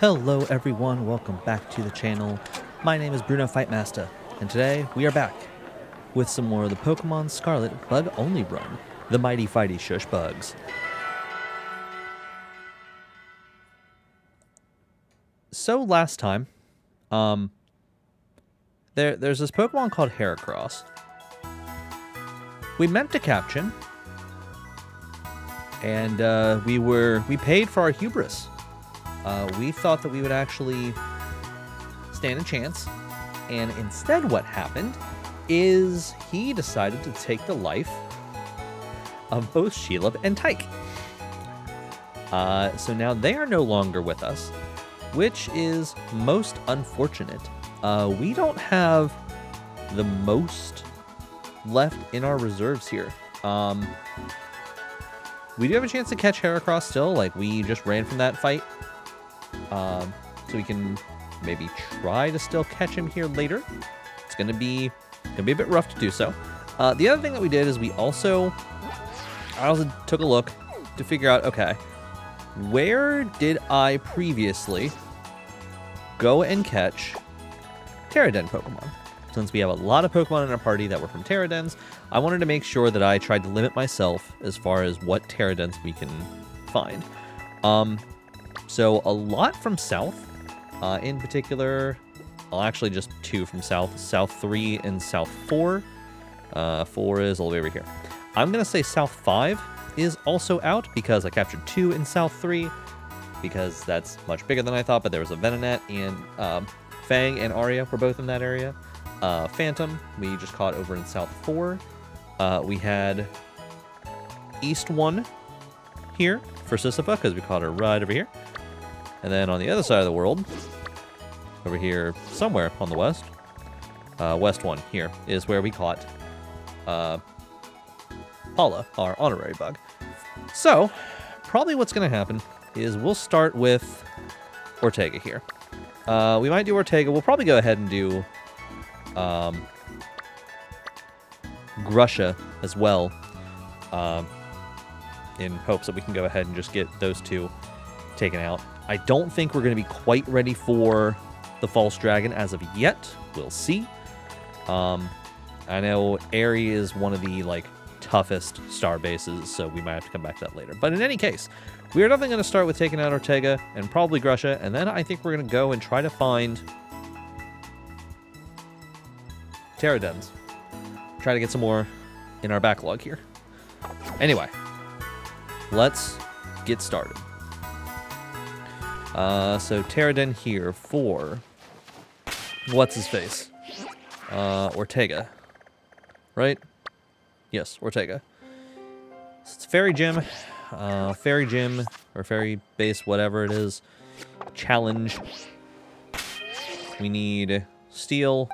Hello everyone, welcome back to the channel. My name is Bruno Fightmasta, and today we are back with some more of the Pokemon Scarlet Bug Only Run, the Mighty Fighty Shush Bugs. So last time, um, there there's this Pokemon called Heracross. We meant to him, and uh, we were we paid for our hubris. Uh, we thought that we would actually stand a chance, and instead, what happened is he decided to take the life of both Shelob and Tyke. Uh, so now they are no longer with us, which is most unfortunate. Uh, we don't have the most left in our reserves here. Um, we do have a chance to catch Heracross still. Like, we just ran from that fight. Um, so we can maybe try to still catch him here later. It's going to be gonna be a bit rough to do so. Uh, the other thing that we did is we also, I also took a look to figure out, okay, where did I previously go and catch Terraden Pokemon? Since we have a lot of Pokemon in our party that were from Terradens, I wanted to make sure that I tried to limit myself as far as what Terradens we can find. Um, so a lot from south, uh, in particular, well, actually just two from south, south 3 and south 4. Uh, 4 is all the way over here. I'm going to say south 5 is also out because I captured 2 in south 3 because that's much bigger than I thought, but there was a Venonat and um, Fang and Aria were both in that area. Uh, Phantom, we just caught over in south 4. Uh, we had east 1 here for Sisypha because we caught her right over here. And then on the other side of the world, over here somewhere on the west, uh, west one here is where we caught uh, Paula, our honorary bug. So, probably what's going to happen is we'll start with Ortega here. Uh, we might do Ortega. We'll probably go ahead and do um, Grusha as well, um, in hopes that we can go ahead and just get those two taken out. I don't think we're going to be quite ready for the False Dragon as of yet. We'll see. Um, I know Eri is one of the like toughest star bases, so we might have to come back to that later. But in any case, we are definitely going to start with taking out Ortega and probably Grusha, and then I think we're going to go and try to find Terradens. Try to get some more in our backlog here. Anyway, let's get started. Uh, so Terraden here for what's his face? Uh, Ortega, right? Yes, Ortega. So it's Fairy Gym, uh, Fairy Gym or Fairy Base, whatever it is. Challenge. We need Steel.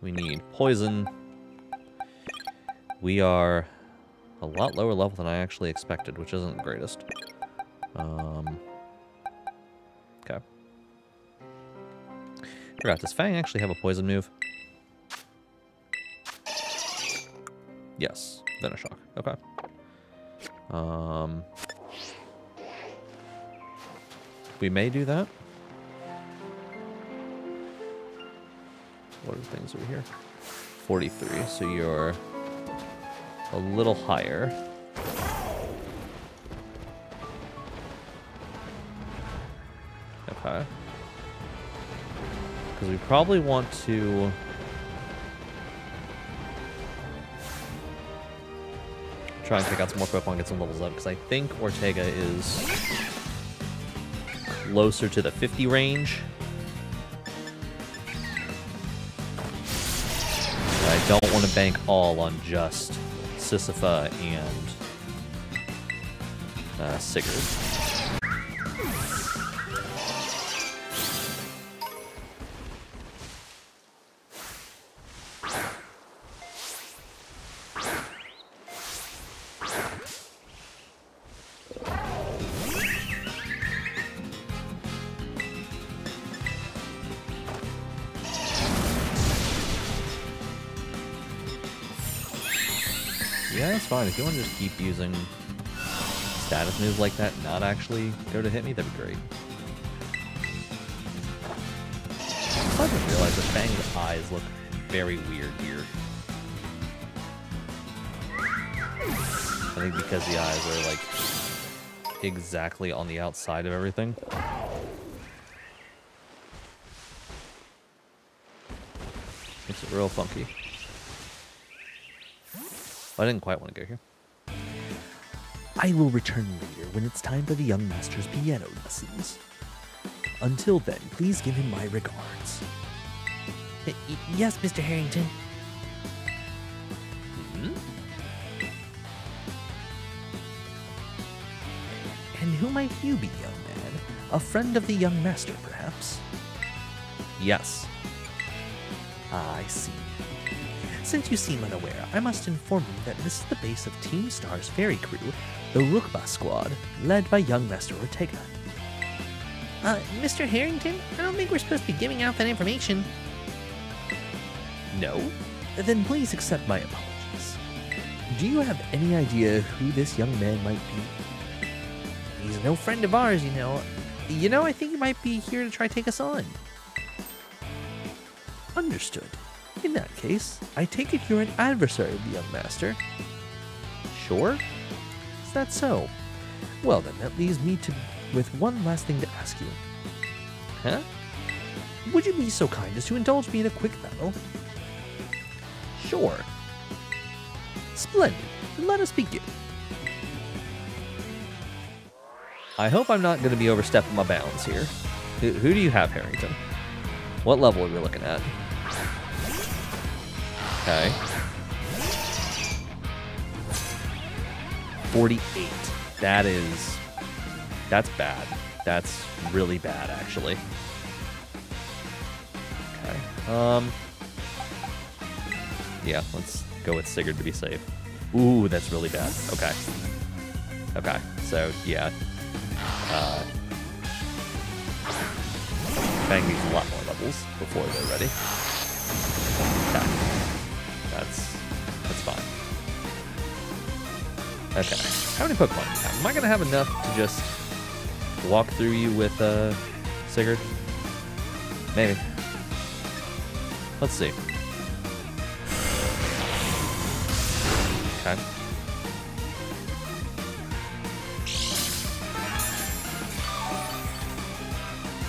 We need Poison. We are a lot lower level than I actually expected, which isn't the greatest. Um, Forgot, does Fang actually have a poison move? Yes, Venoshock. Okay. Um, we may do that. What are the things over here? 43, so you're a little higher. Because we probably want to... Try and pick out some more Pokemon, and get some levels up, because I think Ortega is closer to the 50 range. I don't want to bank all on just Sisypha and uh, Sigurd. Yeah, that's fine. If you want to just keep using status moves like that, not actually go to hit me, that'd be great. because the Fang's eyes look very weird here. I think because the eyes are like exactly on the outside of everything. Makes it real funky. I didn't quite want to go here. I will return later when it's time for the young master's piano lessons. Until then, please give him my regards. Y- y- yes, Mr. Harrington. Hmm? And who might you be, young man? A friend of the young master, perhaps? Yes. I see. Since you seem unaware, I must inform you that this is the base of Team Star's fairy crew, the Ruchbah Squad, led by young Master Ortega. Uh, Mr. Harrington, I don't think we're supposed to be giving out that information. No? Then please accept my apologies. Do you have any idea who this young man might be? He's no friend of ours, you know. You know, I think he might be here to try to take us on. Understood. In that case, I take it you're an adversary of the young master. Sure. Is that so? Well then, that leaves me to with one last thing to ask you. Huh? Would you be so kind as to indulge me in a quick battle? Sure. Splendid. Let us begin. I hope I'm not going to be overstepping my bounds here. Who, who do you have, Harrington? What level are we looking at? Okay. 48. That is... That's bad. That's really bad, actually. Okay. Um... Yeah, let's go with Sigurd to be safe. Ooh, that's really bad. Okay. Okay, so, yeah. Uh, Fang needs a lot more levels before they're ready. Okay. Okay. How many Pokemon do you have? Am I gonna have enough to just walk through you with uh Sigurd? Maybe. Let's see. Okay.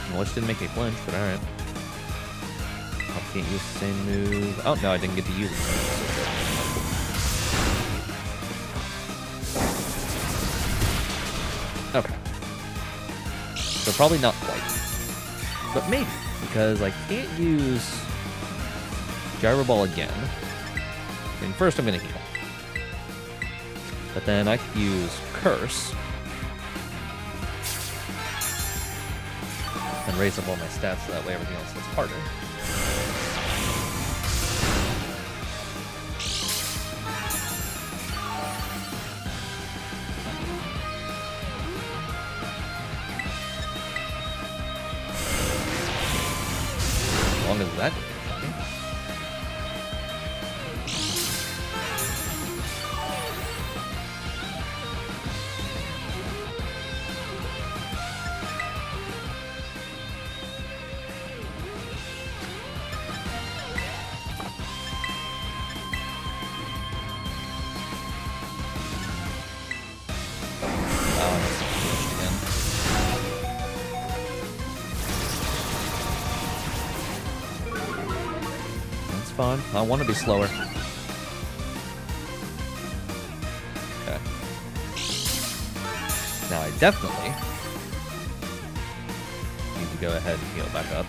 Well, which didn't make me flinch, but alright. I can't use the same move. Oh, no, I didn't get to use it. So probably not quite. But maybe, because I can't use Gyro Ball again. And first I'm going to heal. But then I could use Curse. And raise up all my stats so that way everything else gets harder. I want to be slower. Okay. Now I definitely need to go ahead and heal back up.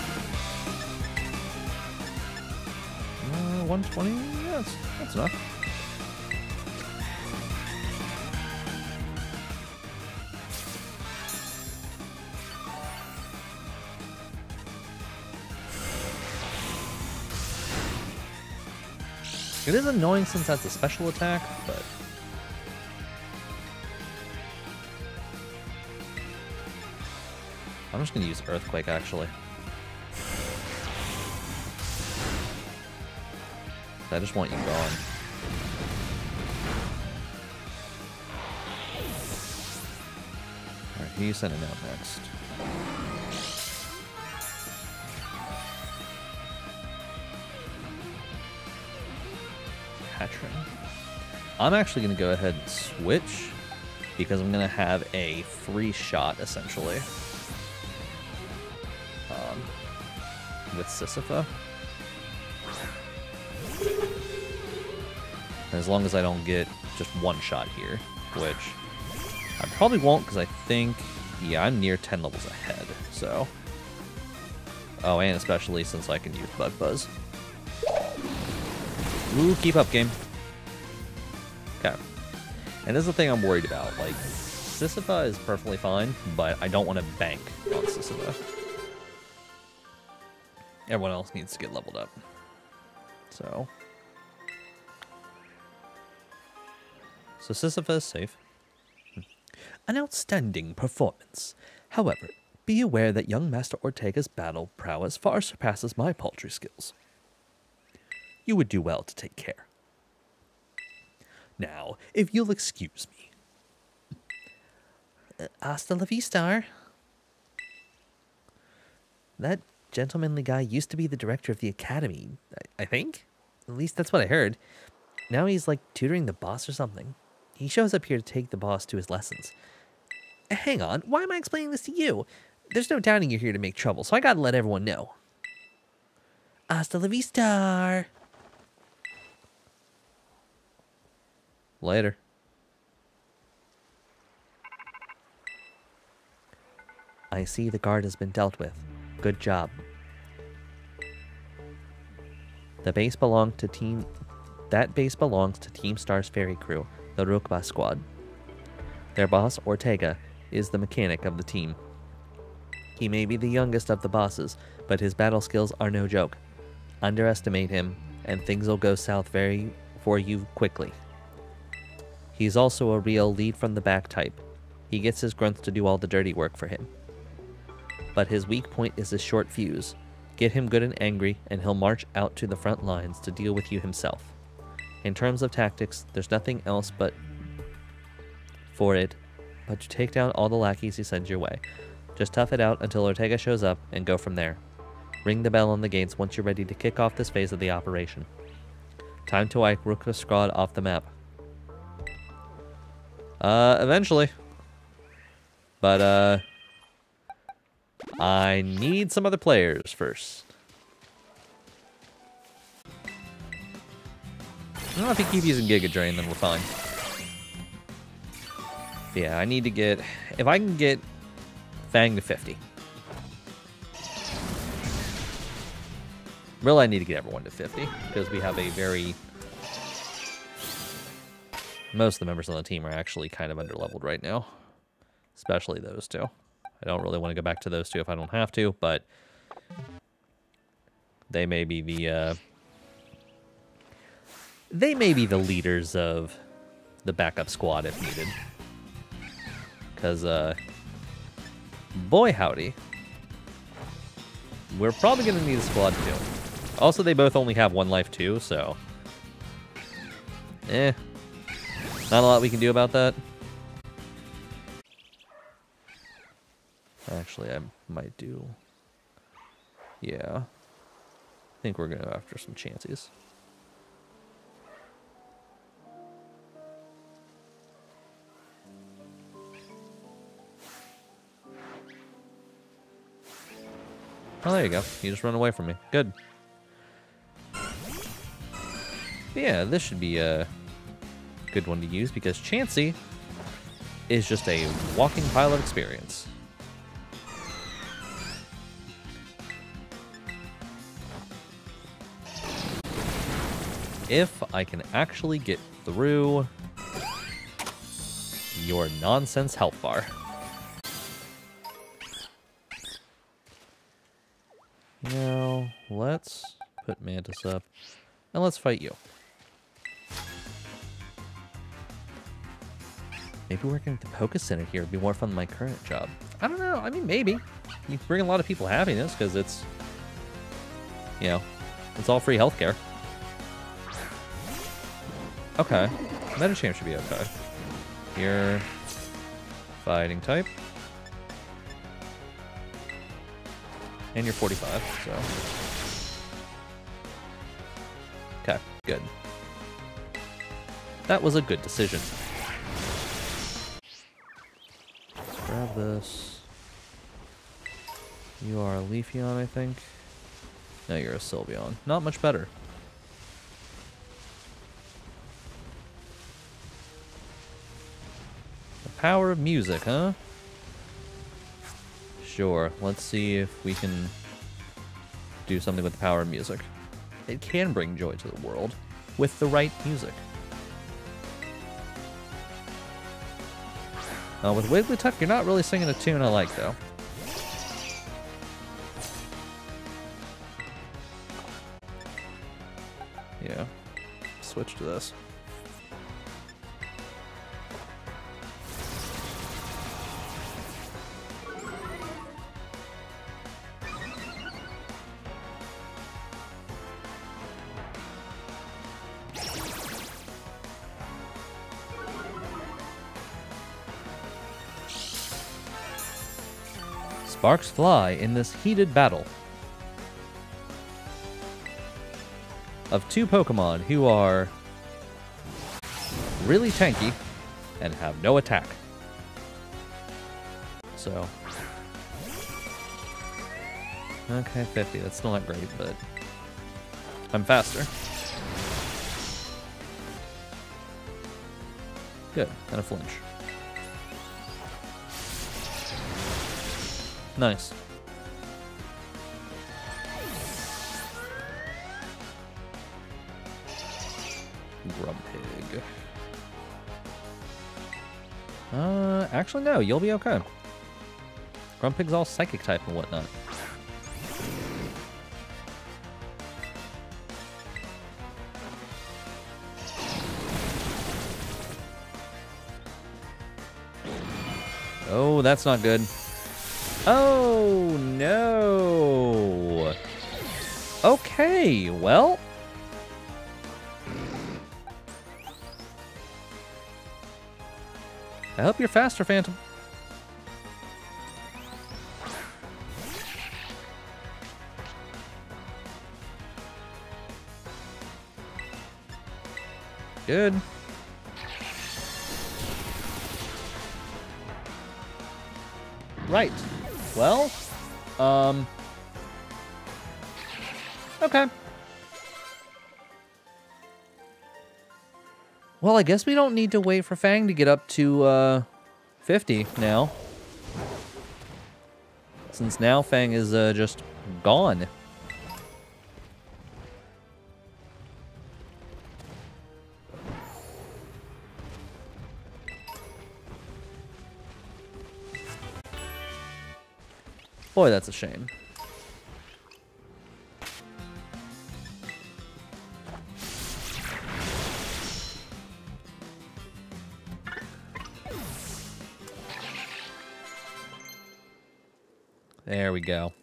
Uh, 120? Yeah, that's, that's enough. Is annoying since that's a special attack, but... I'm just gonna use Earthquake, actually. I just want you gone. Alright, who you sending out next? I'm actually going to go ahead and switch because I'm going to have a free shot, essentially, um, with Sisypha. As long as I don't get just one shot here, which I probably won't because I think, yeah, I'm near 10 levels ahead, so. Oh, and especially since I can use Bug Buzz. Ooh, keep up, game. Okay. And this is the thing I'm worried about. Like, Sisypha is perfectly fine, but I don't want to bank on Sisypha. Everyone else needs to get leveled up. So. So Sisypha is safe. Hmm. An outstanding performance. However, be aware that young Master Ortega's battle prowess far surpasses my paltry skills. You would do well to take care. Now, if you'll excuse me. Uh, hasta la vista. That gentlemanly guy used to be the director of the academy, I, I think. At least that's what I heard. Now he's like tutoring the boss or something. He shows up here to take the boss to his lessons. Hang on, why am I explaining this to you? There's no doubting you're here to make trouble, so I gotta let everyone know. Hasta la vista. Later. I see the guard has been dealt with. Good job. The base belonged to team that base belongs to Team Star's fairy crew, the Ruchbah squad. Their boss, Ortega, is the mechanic of the team. He may be the youngest of the bosses, but his battle skills are no joke. Underestimate him, and things will go south very for you quickly. He's also a real lead from the back type. He gets his grunts to do all the dirty work for him. But his weak point is his short fuse. Get him good and angry, and he'll march out to the front lines to deal with you himself. In terms of tactics, there's nothing else but for it but to take down all the lackeys he sends your way. Just tough it out until Ortega shows up and go from there. Ring the bell on the gates once you're ready to kick off this phase of the operation. Time to wipe Ruchbah Squad off the map. Uh, eventually. But, uh, I need some other players first. I don't know if you keep using Giga Drain, then we're fine. Yeah, I need to get... If I can get Fang to 50. Really, I need to get everyone to 50, because we have a very... Most of the members on the team are actually kind of underleveled right now. Especially those two. I don't really want to go back to those two if I don't have to, but... They may be the... Uh, they may be the leaders of the backup squad if needed. Because, uh, boy howdy, we're probably going to need a squad too. Also, they both only have one life too, so... Eh. Not a lot we can do about that. Actually, I might do... Yeah. I think we're going to go after some Chanseys. Oh, there you go. You just run away from me. Good. Yeah, this should be a good one to use because Chansey is just a walking pile of experience. If I can actually get through your nonsense health bar. Now, let's put Mantis up, and let's fight you. Maybe working at the Poké Center here would be more fun than my current job. I don't know. I mean, maybe. You bring a lot of people happiness because it's, you know, it's all free healthcare. Okay. Medicham should be okay. Here, fighting type. And you're 45, so. Okay, good. That was a good decision. Grab this. You are a Leafeon, I think. No, you're a Sylveon. Not much better. The power of music, huh? Sure, let's see if we can do something with the power of music. It can bring joy to the world with the right music. Uh, with Wigglytuff, you're not really singing a tune I like, though. Yeah. Switch to this. Sparks fly in this heated battle of two Pokemon who are really tanky and have no attack. So. Okay, 50. That's still not great, but I'm faster. Good. And a flinch. Nice. Grumpig. Uh, actually, no. You'll be okay. Grumpig's all psychic type and whatnot. Oh, that's not good. Oh, no. Okay, well. I hope you're faster, Phantom. Good. Right. Well, um... Okay. Well, I guess we don't need to wait for Fang to get up to, uh, 50 now. Since now Fang is, uh, just gone. Boy, that's a shame. There we go.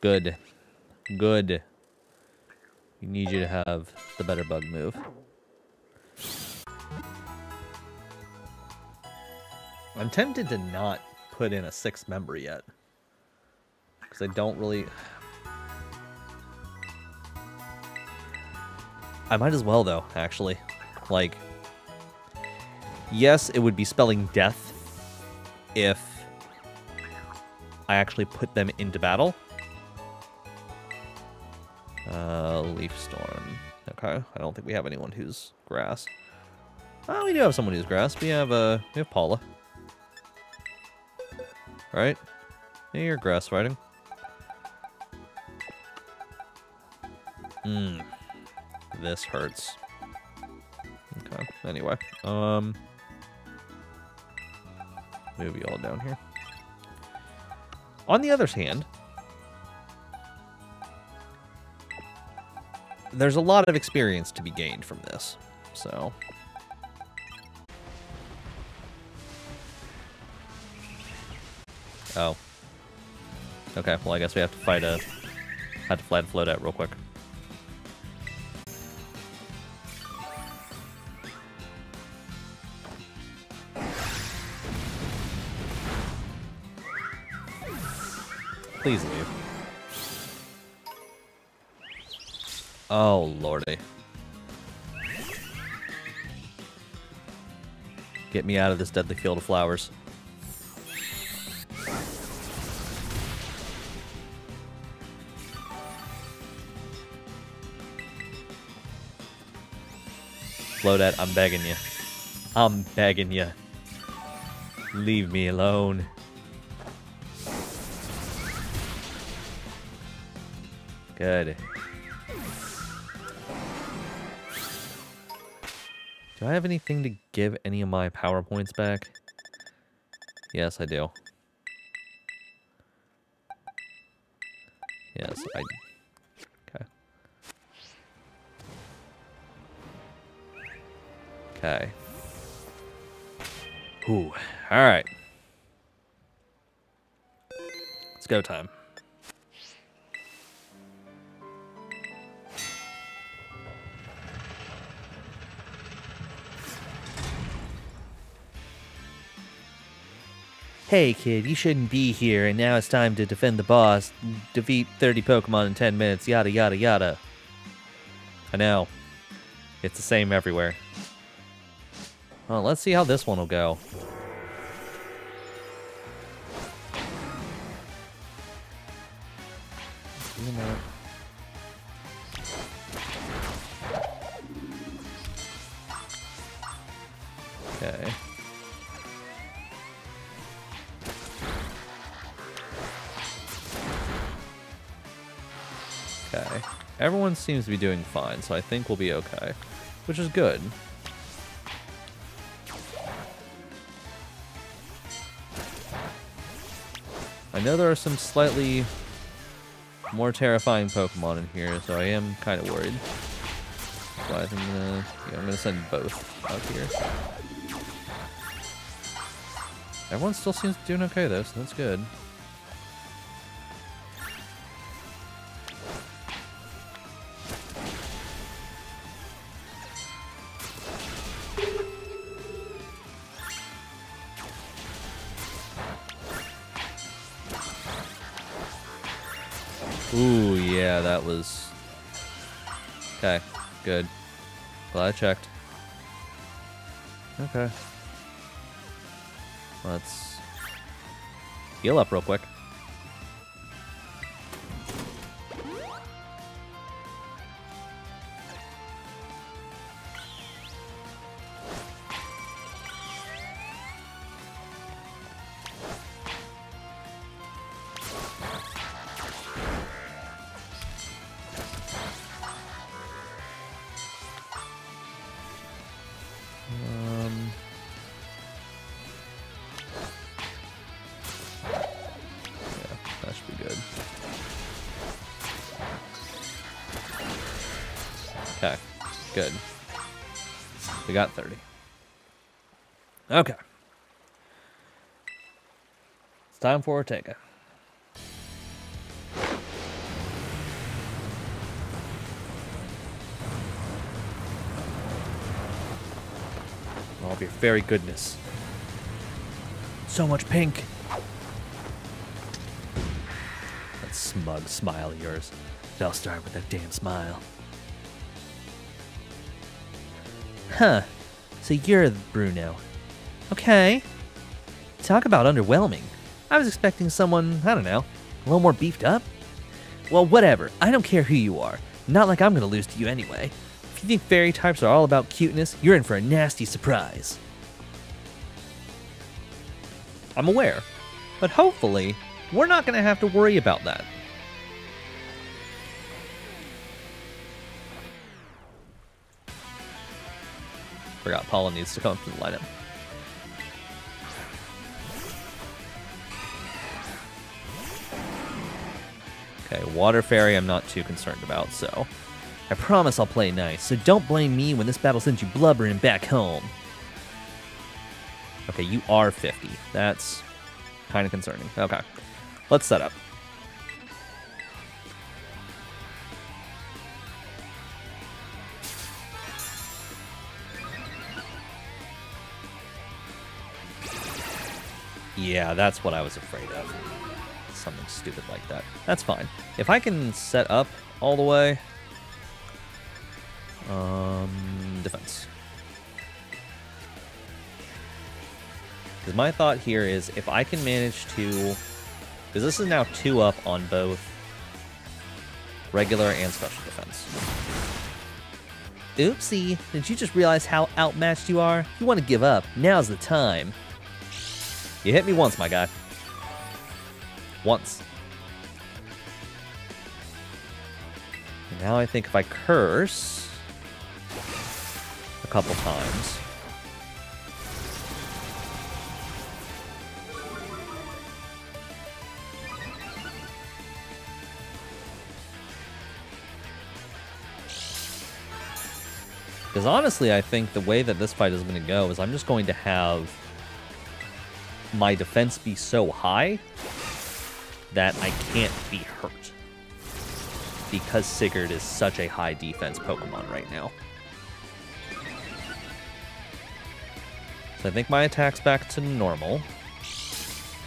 Good. Good. We need you to have the better bug move. I'm tempted to not put in a sixth member yet. Because I don't really... I might as well, though, actually. Like, yes, it would be spelling death if I actually put them into battle. Uh, Leaf Storm. Okay, I don't think we have anyone who's grass. Oh, we do have someone who's grass. We have, uh, we have Paula. Right? Yeah, you're grass fighting. Hmm. This hurts. Okay, anyway. Um... Move you all down here. On the other hand, there's a lot of experience to be gained from this, so... Oh. Okay, well I guess we have to fight a... Had to fly the float out real quick. Please leave. Oh, lordy. Get me out of this deadly field of flowers. Floette, I'm begging you. I'm begging you. Leave me alone. Good. Do I have anything to give any of my PowerPoints back? Yes, I do. Okay. Ooh, alright. It's go time. Hey kid, you shouldn't be here, and now it's time to defend the boss, defeat 30 Pokemon in 10 minutes, yada yada yada. I know. It's the same everywhere. Well, let's see how this one will go. Okay. Okay. Everyone seems to be doing fine, so I think we'll be okay. Which is good. I know there are some slightly more terrifying Pokemon in here, so I am kind of worried. So I think I'm gonna, yeah, I'm gonna send both out here. Everyone still seems doing okay though, so that's good. Ooh, yeah, that was... Okay, good. Glad I checked. Okay. Let's heal up real quick. For Ortega. Oh, All of your fairy goodness. So much pink. That smug smile of yours. All start with that damn smile. Huh. So you're Bruno. Okay. Talk about underwhelming. I was expecting someone, I don't know, a little more beefed up. Well, whatever. I don't care who you are. Not like I'm gonna lose to you anyway. If you think fairy types are all about cuteness, you're in for a nasty surprise. I'm aware. But hopefully, we're not going to have to worry about that. Forgot Paula needs to come up to the lineup. Okay, Water Fairy I'm not too concerned about, so... I promise I'll play nice, so don't blame me when this battle sends you blubbering back home. Okay, you are 50. That's kind of concerning. Okay, let's set up. Yeah, that's what I was afraid of. Something stupid like that. That's fine. If I can set up all the way, Um, defense. Because my thought here is if I can manage to... Because this is now two up on both regular and special defense. Oopsie, did you just realize how outmatched you are? You want to give up. Now's the time. You hit me once, my guy. Once. And now I think if I curse a couple times. Because honestly, I think the way that this fight is going to go is I'm just going to have my defense be so high that I can't be hurt. Because Sigurd is such a high defense Pokemon right now. So I think my attack's back to normal.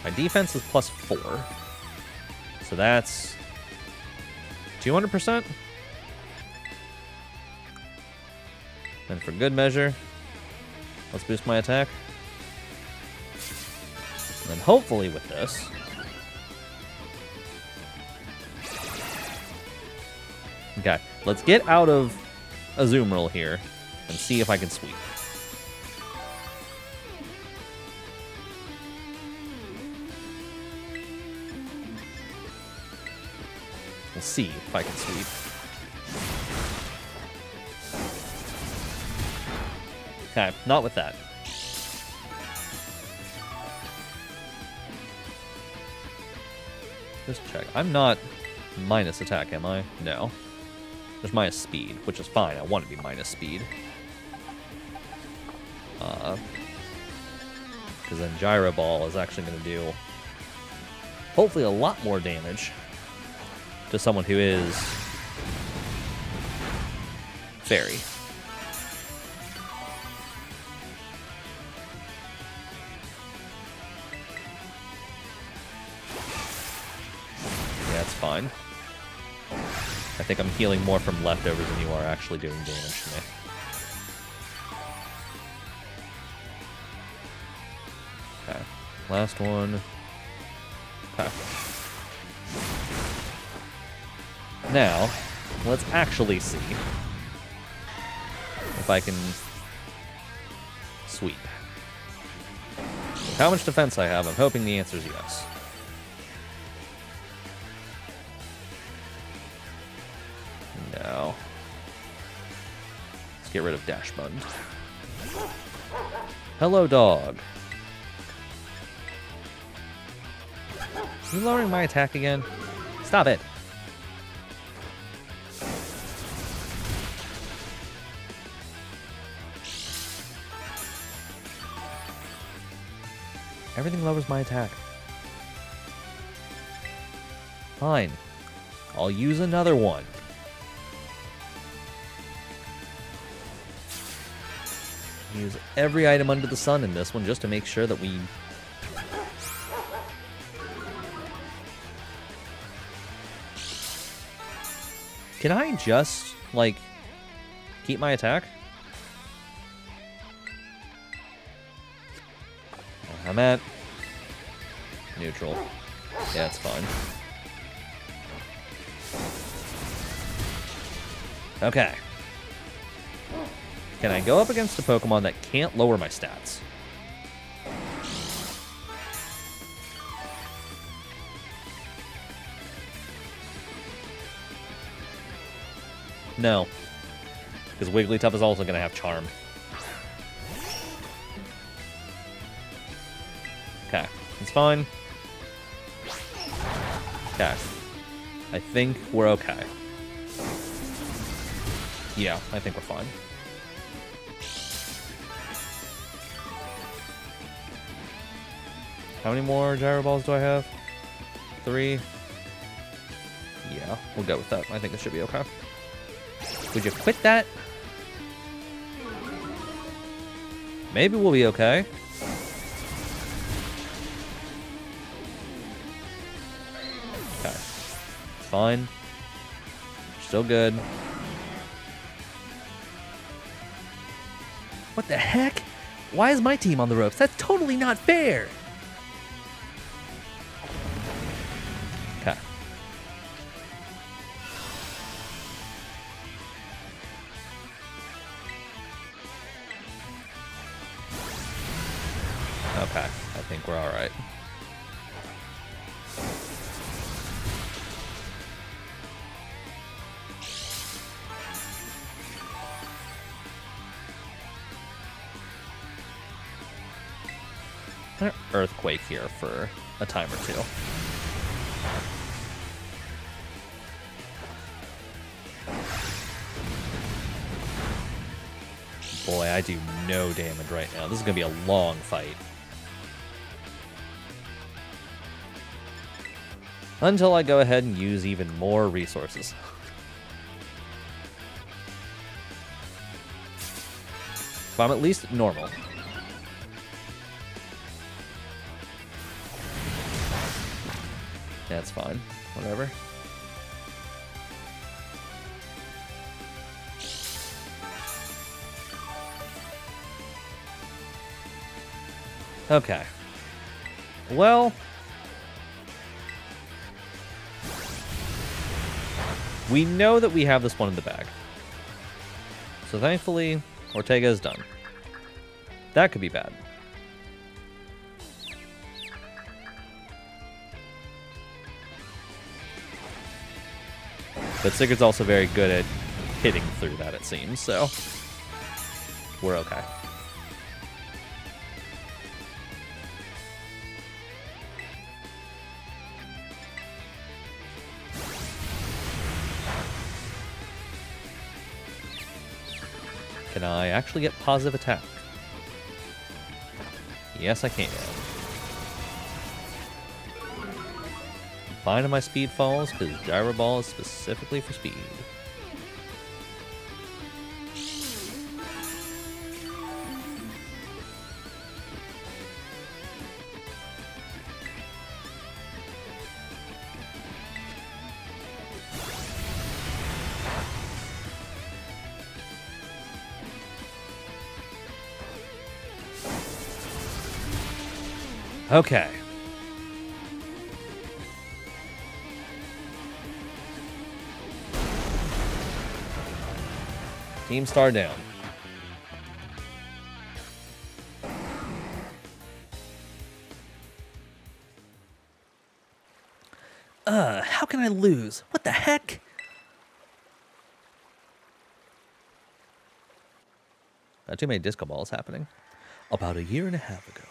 My defense is plus four. So that's 200%. And for good measure, let's boost my attack. And hopefully with this, Okay, let's get out of Azumarill here and see if I can sweep. We'll see if I can sweep. Okay, not with that. Just check. I'm not minus attack, am I? No. There's minus speed, which is fine. I want to be minus speed. Uh, because then Gyro Ball is actually going to do hopefully a lot more damage to someone who is fairy. Yeah, it's fine. I think I'm healing more from leftovers than you are actually doing damage to me. Okay. Last one. Okay. Now, let's actually see if I can sweep. How much defense I have, I'm hoping the answer is yes. Get rid of Dachsbun. Hello, dog. you lowering my attack again? Stop it. Everything lowers my attack. Fine. I'll use another one. Use every item under the sun in this one just to make sure that we Can I just, like, keep my attack? Uh, I'm at neutral. Yeah, it's fine. Okay. Can I go up against a Pokemon that can't lower my stats? No. Because Wigglytuff is also going to have Charm. Okay, it's fine. Okay. I think we're okay. Yeah, I think we're fine. How many more gyro balls do I have? Three? Yeah, we'll go with that. I think it should be okay. Would you quit that? Maybe we'll be okay. Okay. Fine. Still good. What the heck? Why is my team on the ropes? That's totally not fair. Here for a time or two. Boy, I do no damage right now. This is going to be a long fight. Until I go ahead and use even more resources. I'm at least normal. That's fine. Whatever. Okay. Well. We know that we have this one in the bag. So thankfully, Ortega is done. That could be bad. But Sigurd's also very good at hitting through that, it seems, so we're okay. Can I actually get positive attack? Yes, I can. Fine if my speed falls, because Gyro Ball is specifically for speed. Okay. Team Star down. Uh, how can I lose? What the heck? Not too many disco balls happening. About a year and a half ago.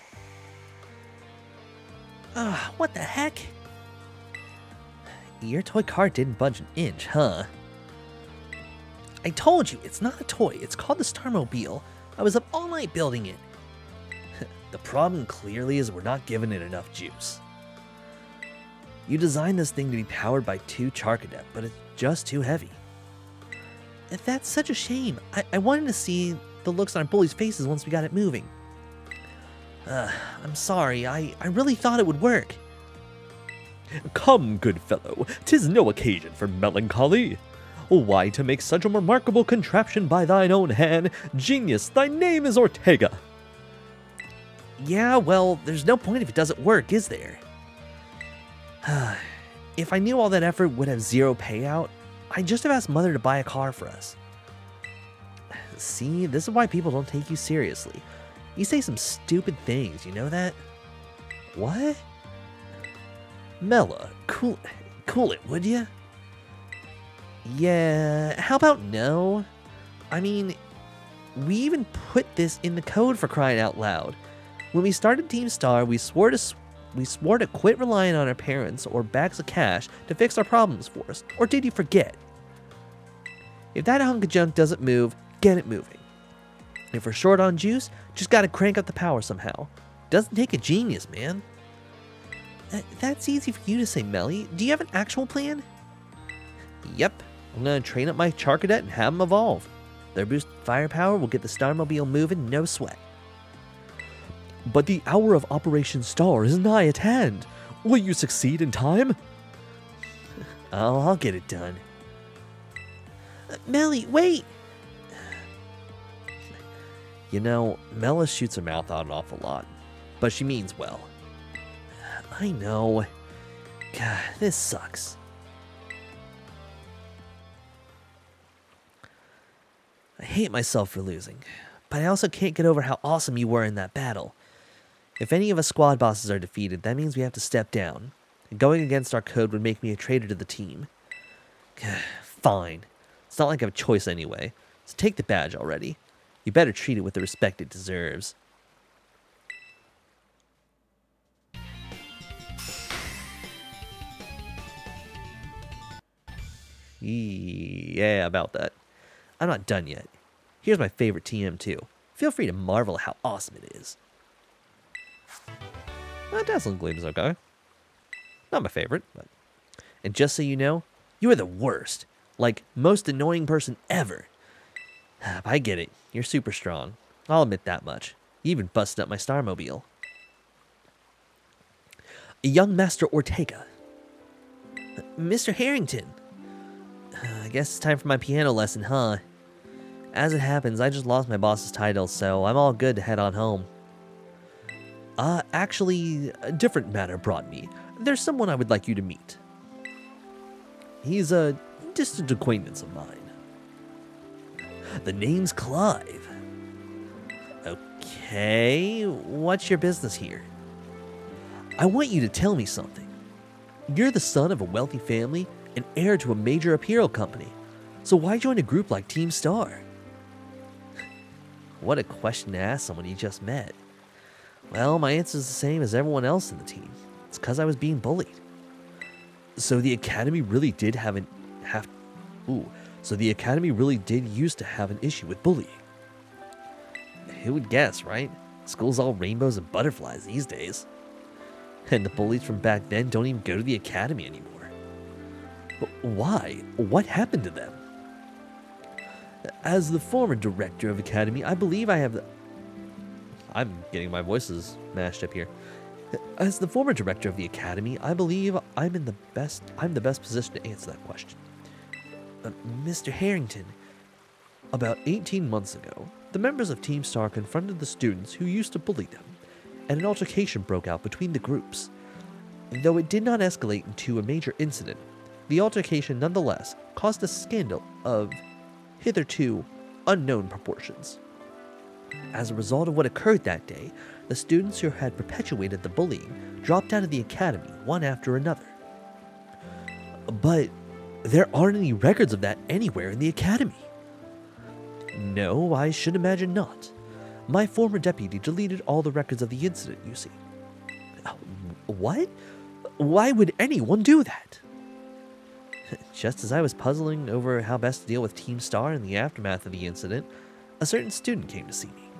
Uh, what the heck? Your toy car didn't budge an inch, huh? I told you, it's not a toy. It's called the Starmobile. I was up all night building it. the problem clearly is we're not giving it enough juice. You designed this thing to be powered by two Charcadet, but it's just too heavy. That's such a shame. I, I wanted to see the looks on our bullies' faces once we got it moving. Uh, I'm sorry, I, I really thought it would work. Come, good fellow, tis no occasion for melancholy. Why to make such a remarkable contraption by thine own hand? Genius, thy name is Ortega. Yeah, well, there's no point if it doesn't work, is there? if I knew all that effort would have zero payout, I'd just have asked Mother to buy a car for us. See, this is why people don't take you seriously. You say some stupid things, you know that? What? Mela, cool, cool it, would you? Yeah, how about no? I mean, we even put this in the code for crying out loud. When we started Team Star, we swore to we swore to quit relying on our parents or bags of cash to fix our problems for us. Or did you forget? If that hunk of junk doesn't move, get it moving. If we're short on juice, just gotta crank up the power somehow. Doesn't take a genius, man. That, that's easy for you to say, Melly. Do you have an actual plan? Yep. I'm gonna train up my Charcadet and have them evolve. Their boosted firepower will get the Starmobile moving no sweat. But the hour of Operation Star is nigh at hand. Will you succeed in time? Oh, I'll get it done. Uh, Melly, wait! You know, Mela shoots her mouth out an awful lot, but she means well. I know. God, this sucks. I hate myself for losing, but I also can't get over how awesome you were in that battle. If any of us squad bosses are defeated, that means we have to step down. Going against our code would make me a traitor to the team. Fine. It's not like I have a choice anyway. So take the badge already. You better treat it with the respect it deserves. Yeah, about that. I'm not done yet. Here's my favorite TM2. Feel free to marvel how awesome it is. Uh, Dazzling Gleam is okay. Not my favorite, but... And just so you know, you are the worst. Like, most annoying person ever. I get it. You're super strong. I'll admit that much. You even busted up my Starmobile. Young Master Ortega. Mr. Harrington. I guess it's time for my piano lesson, huh? As it happens, I just lost my boss's title, so I'm all good to head on home. Uh, actually, a different matter brought me. There's someone I would like you to meet. He's a distant acquaintance of mine. The name's Clive. Okay, what's your business here? I want you to tell me something. You're the son of a wealthy family and heir to a major apparel company. So why join a group like Team Star? What a question to ask someone you just met. Well, my answer is the same as everyone else in the team. It's because I was being bullied. So the academy really did have an have ooh. So the academy really did used to have an issue with bullying. Who would guess, right? School's all rainbows and butterflies these days. And the bullies from back then don't even go to the academy anymore. But why? What happened to them? As the former director of Academy, I believe I have the... I'm getting my voices mashed up here. As the former director of the Academy, I believe I'm in the best I'm the best position to answer that question. Uh, Mr. Harrington, about 18 months ago, the members of Team Star confronted the students who used to bully them, and an altercation broke out between the groups. Though it did not escalate into a major incident, the altercation nonetheless caused a scandal of hitherto unknown proportions. As a result of what occurred that day, the students who had perpetuated the bullying dropped out of the academy one after another. But there aren't any records of that anywhere in the academy. No, I should imagine not. My former deputy deleted all the records of the incident, you see. Uh, what? Why would anyone do that? Just as I was puzzling over how best to deal with Team Star in the aftermath of the incident, a certain student came to see me.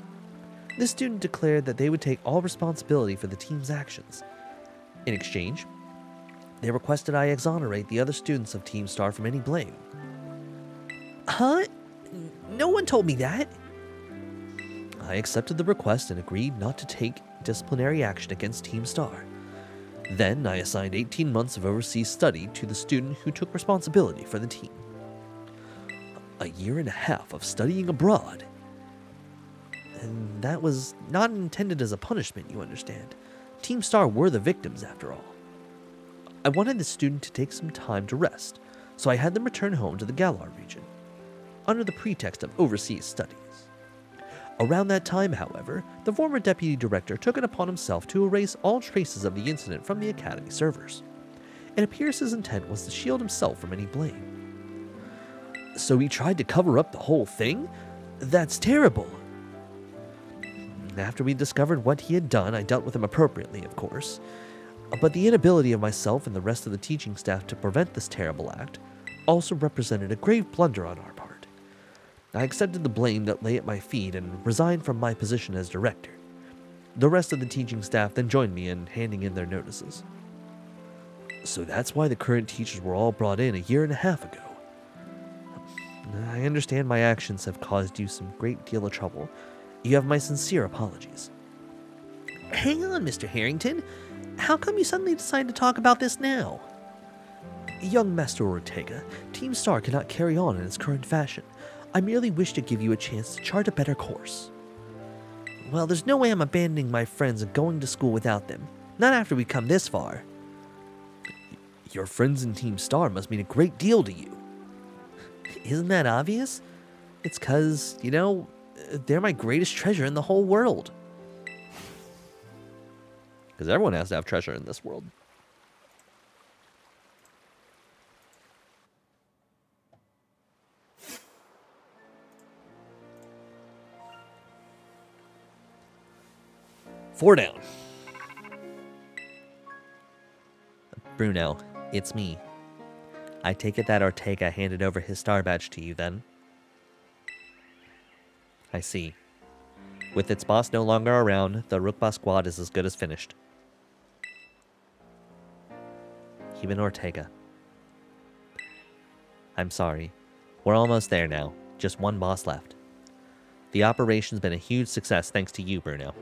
This student declared that they would take all responsibility for the team's actions. In exchange, they requested I exonerate the other students of Team Star from any blame. Huh? No one told me that. I accepted the request and agreed not to take disciplinary action against Team Star. Then I assigned 18 months of overseas study to the student who took responsibility for the team. A year and a half of studying abroad. And that was not intended as a punishment, you understand. Team Star were the victims, after all. I wanted the student to take some time to rest, so I had them return home to the Galar region, under the pretext of overseas studies. Around that time, however, the former deputy director took it upon himself to erase all traces of the incident from the Academy servers. It appears his intent was to shield himself from any blame. So he tried to cover up the whole thing? That's terrible. After we discovered what he had done, I dealt with him appropriately, of course. But the inability of myself and the rest of the teaching staff to prevent this terrible act also represented a grave blunder on our part. I accepted the blame that lay at my feet and resigned from my position as director. The rest of the teaching staff then joined me in handing in their notices. So that's why the current teachers were all brought in a year and a half ago. I understand my actions have caused you some great deal of trouble. You have my sincere apologies. Hang on, Mr. Harrington. How come you suddenly decided to talk about this now? Young Master Ortega, Team Star cannot carry on in its current fashion. I merely wish to give you a chance to chart a better course. Well, there's no way I'm abandoning my friends and going to school without them. Not after we come this far. Your friends in Team Star must mean a great deal to you. Isn't that obvious? It's because, you know, they're my greatest treasure in the whole world. Because everyone has to have treasure in this world. Four down. Bruno, it's me. I take it that Ortega handed over his star badge to you then? I see. With its boss no longer around, the Ruchbah squad is as good as finished. Even Ortega. I'm sorry. We're almost there now. Just one boss left. The operation's been a huge success thanks to you, Bruno.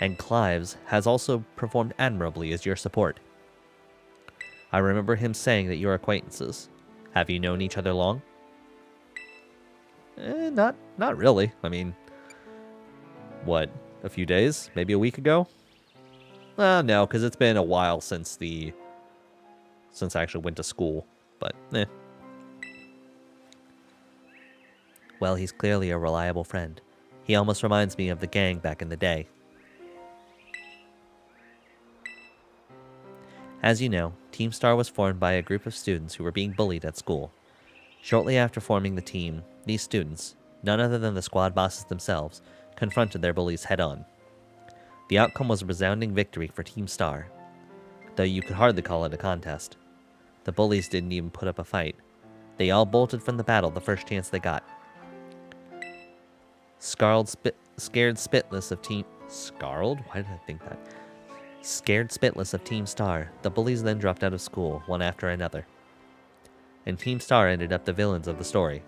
And Clives has also performed admirably as your support. I remember him saying that you're acquaintances. Have you known each other long? Eh, not, not really. I mean, what, a few days? Maybe a week ago? Uh, no, because it's been a while since the, since I actually went to school. But, eh. Well, he's clearly a reliable friend. He almost reminds me of the gang back in the day. As you know, Team Star was formed by a group of students who were being bullied at school. Shortly after forming the team, these students, none other than the squad bosses themselves, confronted their bullies head on. The outcome was a resounding victory for Team Star, though you could hardly call it a contest. The bullies didn't even put up a fight. They all bolted from the battle the first chance they got. Scarled spit, scared spitless of Team... Scarled? Why did I think that? Scared spitless of Team Star, the bullies then dropped out of school, one after another. And Team Star ended up the villains of the story.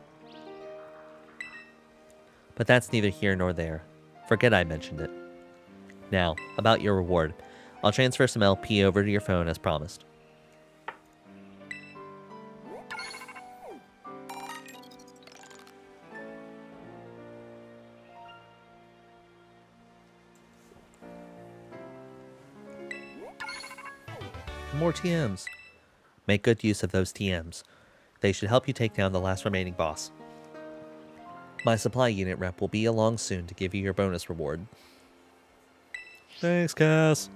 But that's neither here nor there. Forget I mentioned it. Now, about your reward. I'll transfer some LP over to your phone as promised. More TMs. Make good use of those TMs. They should help you take down the last remaining boss. My supply unit rep will be along soon to give you your bonus reward. Thanks, Cass.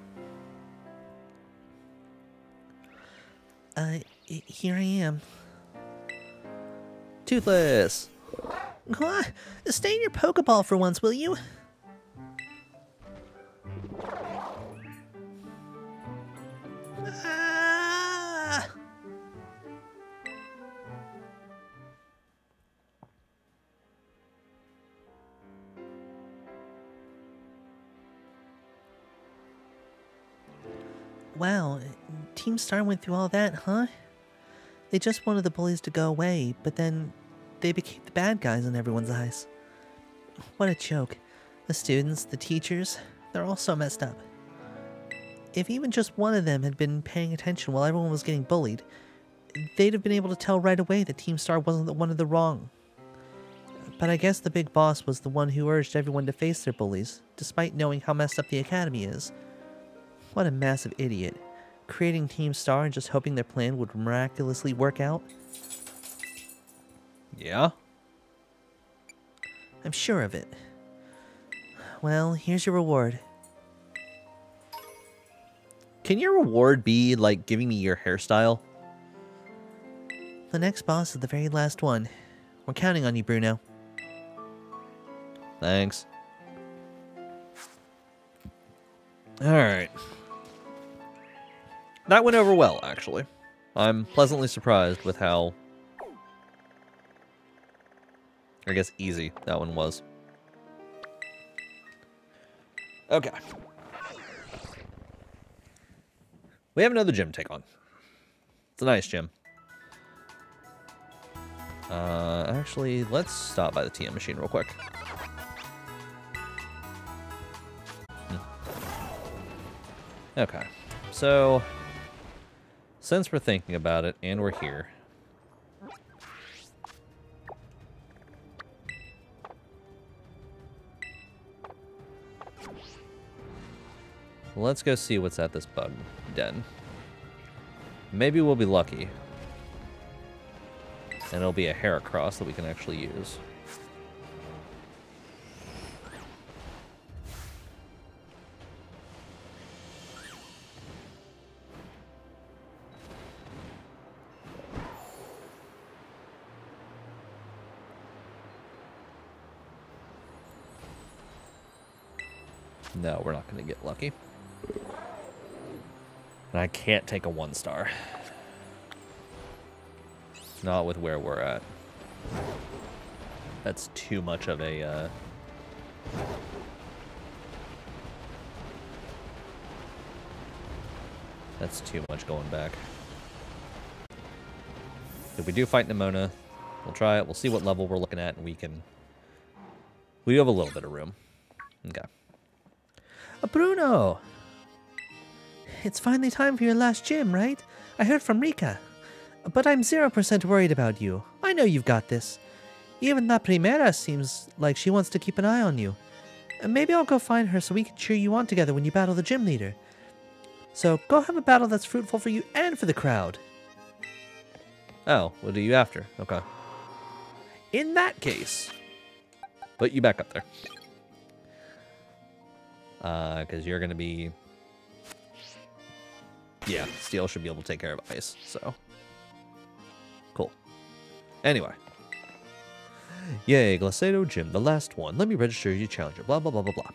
Uh, here I am. Toothless. Stay in your Pokeball for once, will you? Wow, Team Star went through all that, huh? They just wanted the bullies to go away, but then they became the bad guys in everyone's eyes. What a joke. The students, the teachers, they're all so messed up. If even just one of them had been paying attention while everyone was getting bullied, they'd have been able to tell right away that Team Star wasn't the one of the wrong. But I guess the big boss was the one who urged everyone to face their bullies, despite knowing how messed up the Academy is. What a massive idiot. Creating Team Star and just hoping their plan would miraculously work out? Yeah? I'm sure of it. Well, here's your reward. Can your reward be, like, giving me your hairstyle? The next boss is the very last one. We're counting on you, Bruno. Thanks. Alright. That went over well, actually. I'm pleasantly surprised with how... I guess easy that one was. Okay. We have another gym take on. It's a nice gym. Uh, actually, let's stop by the TM machine real quick. Okay, so since we're thinking about it, and we're here. Let's go see what's at this bug den. Maybe we'll be lucky. And it'll be a Heracross that we can actually use. No, we're not going to get lucky. And I can't take a one star. Not with where we're at. That's too much of a... Uh... That's too much going back. If we do fight Nemona, we'll try it. We'll see what level we're looking at, and we can... We have a little bit of room. Okay. Uh, Bruno! It's finally time for your last gym, right? I heard from Rika. But I'm 0% worried about you. I know you've got this. Even La Primera seems like she wants to keep an eye on you. Uh, maybe I'll go find her so we can cheer you on together when you battle the gym leader. So go have a battle that's fruitful for you and for the crowd. Oh, what do you after? Okay. In that case, put you back up there. Uh, because you're gonna be... Yeah, Steel should be able to take care of Ice, so... Cool. Anyway. Yay, Glaseado Gym, the last one. Let me register you challenger, blah, blah, blah, blah, blah.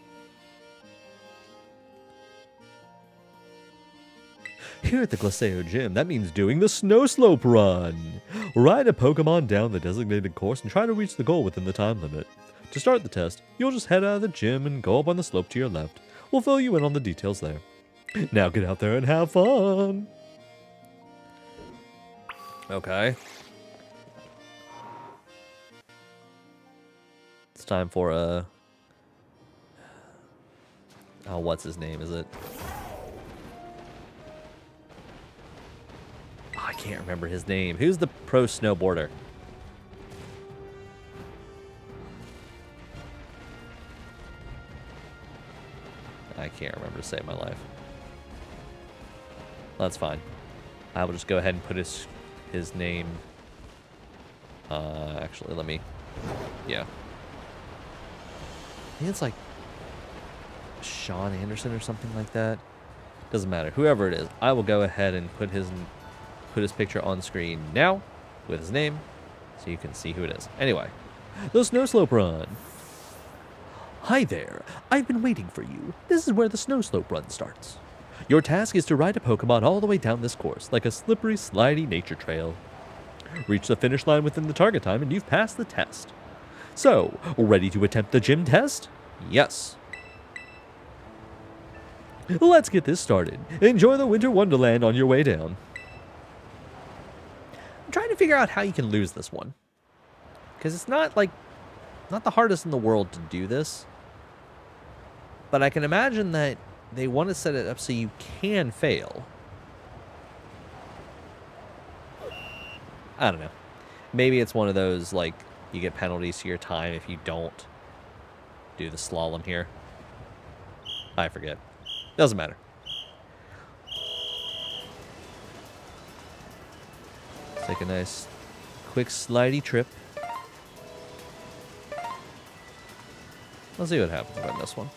Here at the Glaseado Gym, that means doing the Snow Slope Run. Ride a Pokemon down the designated course and try to reach the goal within the time limit. To start the test, you'll just head out of the gym and go up on the slope to your left. We'll fill you in on the details there. Now get out there and have fun! Okay. It's time for a... Oh, what's his name, is it? Oh, I can't remember his name. Who's the pro snowboarder? I can't remember to save my life. That's fine. I will just go ahead and put his his name. Uh, actually, let me. Yeah. I think it's like Sean Anderson or something like that. Doesn't matter. Whoever it is, I will go ahead and put his put his picture on screen now with his name, so you can see who it is. Anyway, the snow slope run. Hi there. I've been waiting for you. This is where the snow slope run starts. Your task is to ride a Pokemon all the way down this course, like a slippery, slidey nature trail. Reach the finish line within the target time and you've passed the test. So, ready to attempt the gym test? Yes. Let's get this started. Enjoy the Winter Wonderland on your way down. I'm trying to figure out how you can lose this one. Because it's not like, not the hardest in the world to do this. But I can imagine that they want to set it up so you can fail. I don't know. Maybe it's one of those, like, you get penalties to your time if you don't do the slalom here. I forget. Doesn't matter. Take a nice, quick slidey trip. Let's see what happens on this one.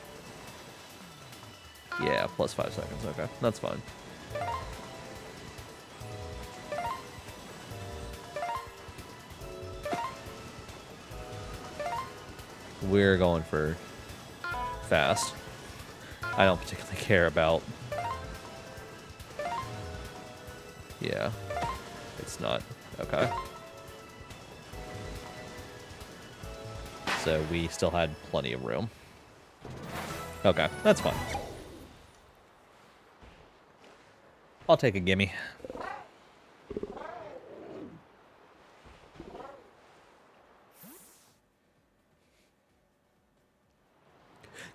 Yeah, plus five seconds. Okay, that's fine. We're going for fast. I don't particularly care about... Yeah, it's not. Okay. So we still had plenty of room. Okay, that's fine. I'll take a gimme.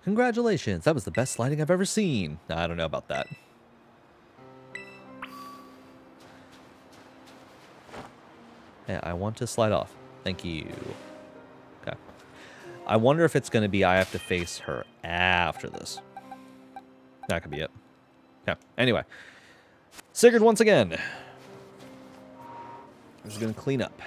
Congratulations, that was the best sliding I've ever seen. I don't know about that. Yeah, I want to slide off. Thank you. Okay. I wonder if it's going to be I have to face her after this. That could be it. Yeah. Anyway, Sigurd once again. I'm just gonna clean up.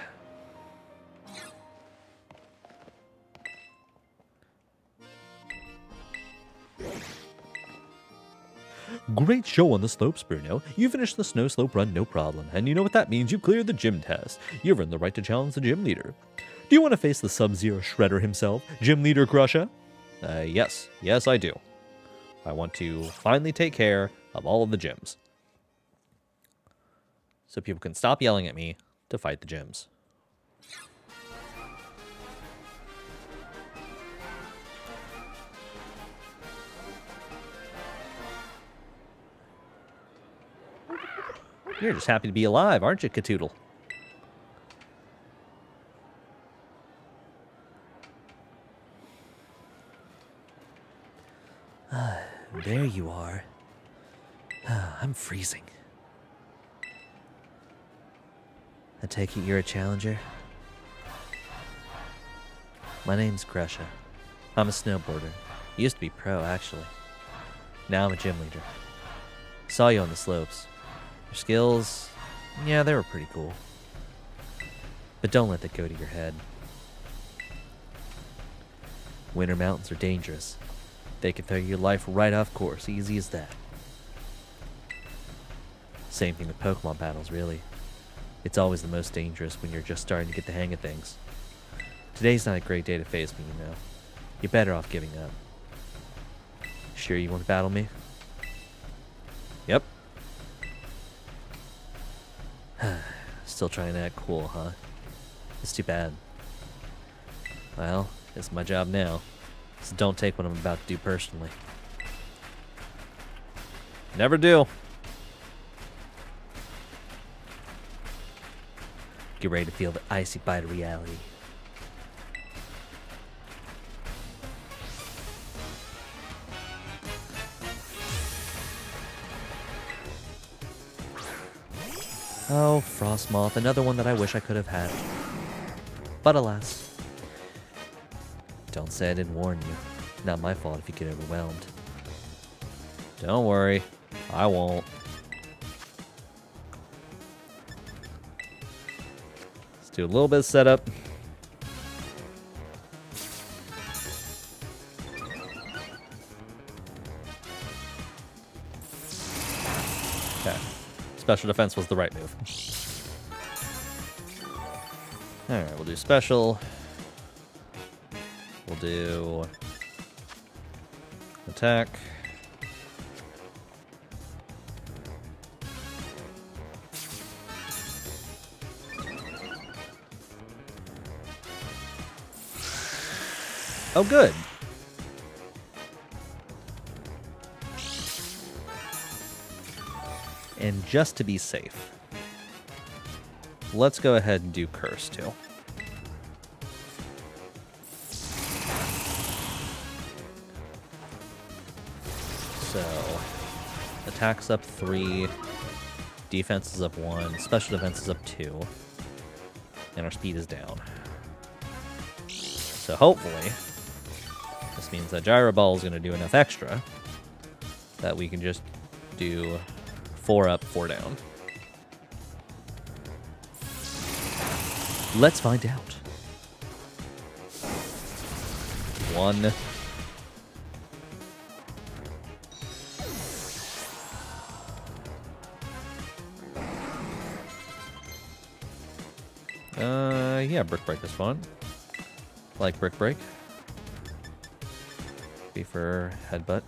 Great show on the slopes, Bruno. You finished the snow slope run no problem, and you know what that means. You've cleared the gym test. You've earned the right to challenge the gym leader. Do you want to face the Sub-Zero Shredder himself, Gym Leader Grusha? Uh, yes. Yes, I do. I want to finally take care of all of the gyms. So people can stop yelling at me to fight the gyms. You're just happy to be alive, aren't you, Cetoddle? There you are. I'm freezing. I take it you're a challenger? My name's Grusha. I'm a snowboarder. Used to be pro, actually. Now I'm a gym leader. Saw you on the slopes. Your skills, yeah, they were pretty cool. But don't let that go to your head. Winter mountains are dangerous. They can throw your life right off course, easy as that. Same thing with Pokemon battles, really. It's always the most dangerous when you're just starting to get the hang of things. Today's not a great day to face me, you know. You're better off giving up. Sure you want to battle me? Yep. Still trying to act cool, huh? It's too bad. Well, it's my job now. So don't take what I'm about to do personally. Never do. Get ready to feel the icy bite of reality. Oh, Frosmoth, another one that I wish I could have had. But alas. Don't say I didn't warn you. Not my fault if you get overwhelmed. Don't worry. I won't. Do a little bit of setup. Okay. Special defense was the right move. Alright, we'll do special. We'll do attack. Oh, good. And just to be safe, let's go ahead and do Curse too. So, attacks up three, defense is up one, special defense is up two, and our speed is down. So hopefully, means that Gyro Ball is going to do enough extra that we can just do four up, four down. Let's find out. One. Uh, yeah, Brick Break is fun. Like Brick Break. Be for Headbutt.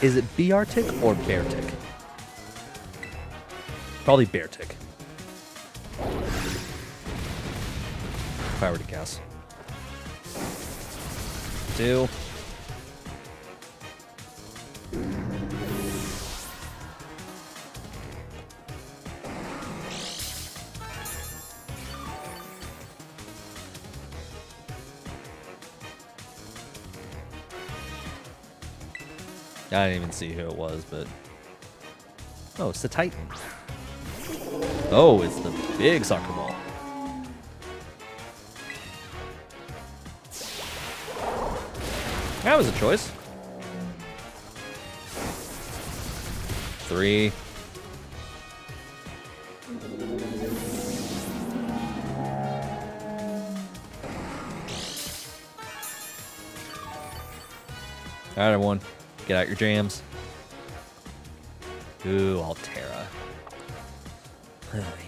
Is it BR tick or bear tick? Probably Beartic. If I were to guess. Two. I didn't even see who it was, but oh, it's the Titan. Oh, it's the big soccer ball. That was a choice. Three. All right, everyone. Get out your jams. Ooh, Altaria.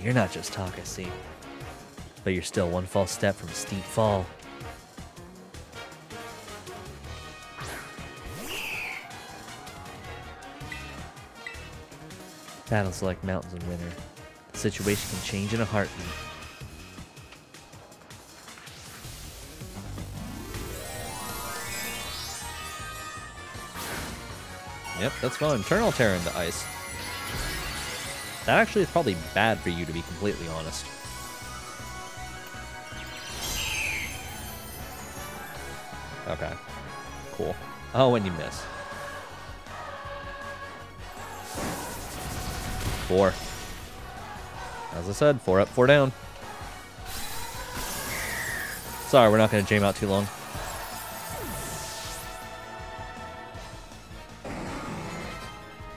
You're not just talk, I see. But you're still one false step from a steep fall. Battles like mountains in winter. The situation can change in a heartbeat. Yep, that's fine. Turn Altaria into ice. That actually is probably bad for you, to be completely honest. Okay. Cool. Oh, and you miss. Four. As I said, four up, four down. Sorry, we're not going to jam out too long.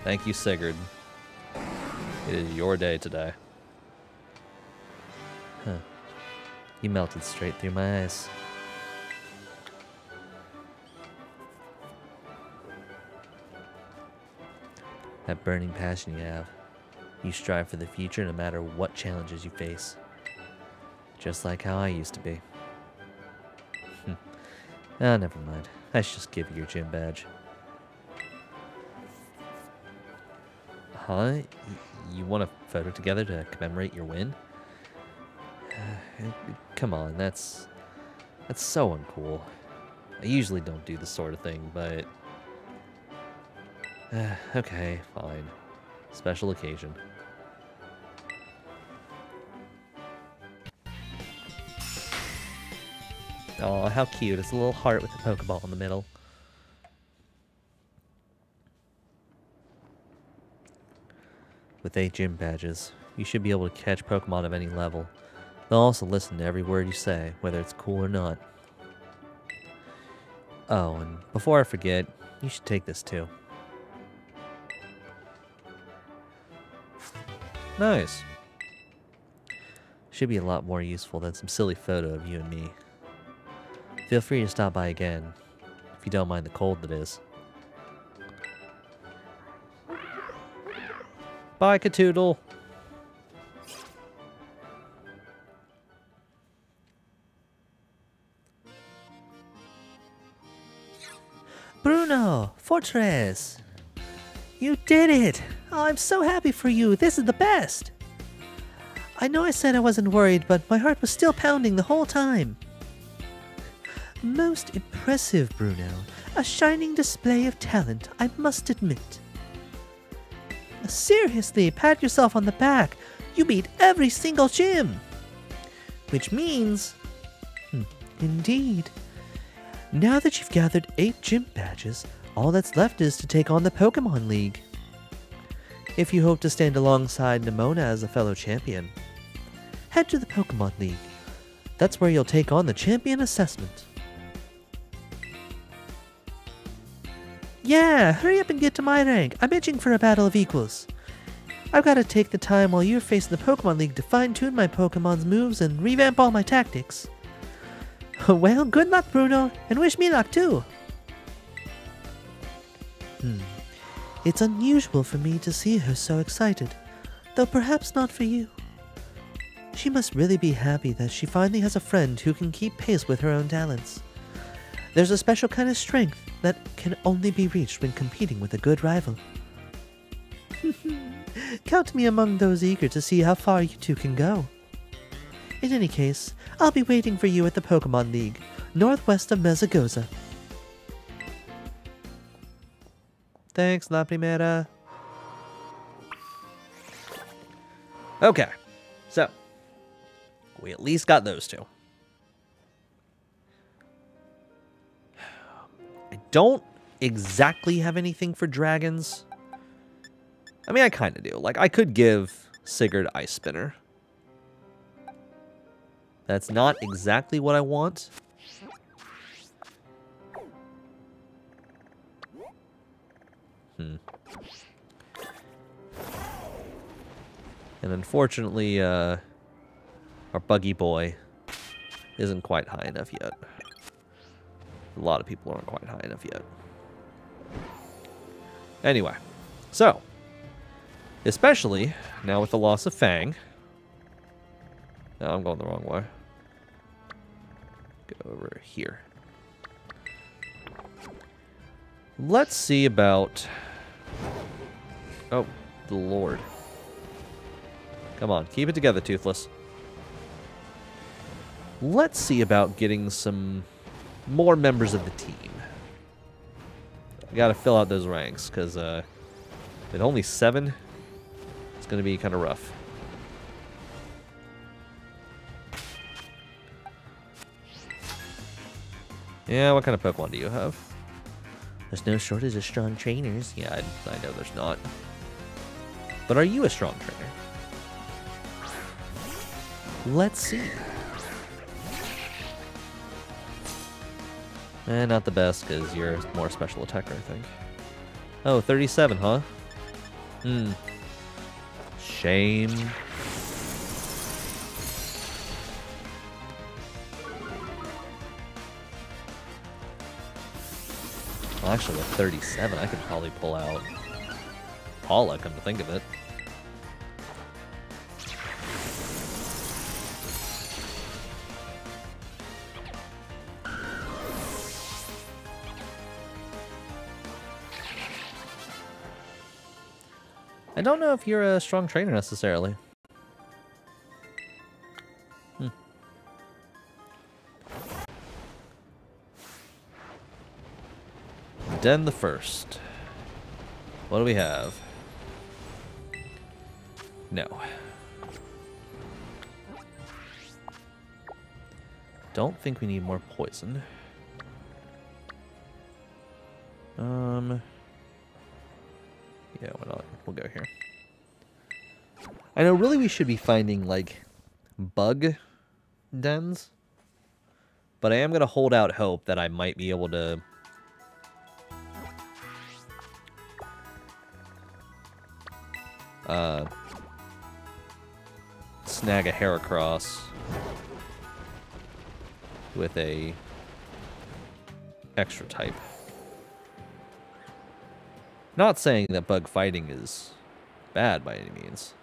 Thank you, Sigurd. It is your day today. Huh. You melted straight through my eyes. That burning passion you have. You strive for the future no matter what challenges you face. Just like how I used to be. Ah, never mind. I should just give you your gym badge. Huh? You want a photo together to commemorate your win? Come on, that's that's so uncool. I usually don't do this sort of thing, but uh, okay, fine. Special occasion. Oh, how cute. It's a little heart with a Pokeball in the middle. With eight gym badges, you should be able to catch Pokemon of any level. They'll also listen to every word you say, whether it's cool or not. Oh, and before I forget, you should take this too. Nice. Should be a lot more useful than some silly photo of you and me. Feel free to stop by again, if you don't mind the cold that is. Bye, Cetoddle. Bruno, Fortress! You did it! Oh, I'm so happy for you. This is the best! I know I said I wasn't worried, but my heart was still pounding the whole time. Most impressive, Bruno. A shining display of talent, I must admit. Seriously, pat yourself on the back. You beat every single gym. Which means. Hmm, indeed. Now that you've gathered eight gym badges, all that's left is to take on the Pokemon League. If you hope to stand alongside Nemona as a fellow champion, head to the Pokemon League. That's where you'll take on the champion assessment. Yeah, hurry up and get to my rank. I'm itching for a battle of equals. I've got to take the time while you're facing the Pokemon League to fine tune my Pokemon's moves and revamp all my tactics. Well, good luck, Bruno, and wish me luck too. Hmm. It's unusual for me to see her so excited, though perhaps not for you. She must really be happy that she finally has a friend who can keep pace with her own talents. There's a special kind of strength that can only be reached when competing with a good rival. Count me among those eager to see how far you two can go. In any case, I'll be waiting for you at the Pokemon League, northwest of Mesagoza. Thanks, La Primera. Okay, so we at least got those two. Don't exactly have anything for dragons. I mean, I kind of do. Like, I could give Sigurd Ice Spinner. That's not exactly what I want. Hmm. And unfortunately, uh, our buggy boy isn't quite high enough yet. A lot of people aren't quite high enough yet. Anyway, so, especially now with the loss of Fang. No, I'm going the wrong way. Go over here. Let's see about... Oh, the Lord. Come on, keep it together, Toothless. Let's see about getting some more members of the team. We gotta fill out those ranks, because uh, with only seven, it's gonna be kind of rough. Yeah, what kind of Pokemon do you have? There's no shortage of strong trainers. Yeah, I, I know there's not. But are you a strong trainer? Let's see. Eh, not the best, because you're more special attacker, I think. Oh, 37, huh? Hmm. Shame. Well, actually, with 37, I could probably pull out Paula, come to think of it. I don't know if you're a strong trainer necessarily. Hmm. Den the first. What do we have? No. Don't think we need more poison. Um... I know really we should be finding, like, bug dens. But I am going to hold out hope that I might be able to... Uh, snag a Heracross with a extra type. Not saying that bug fighting is bad by any means.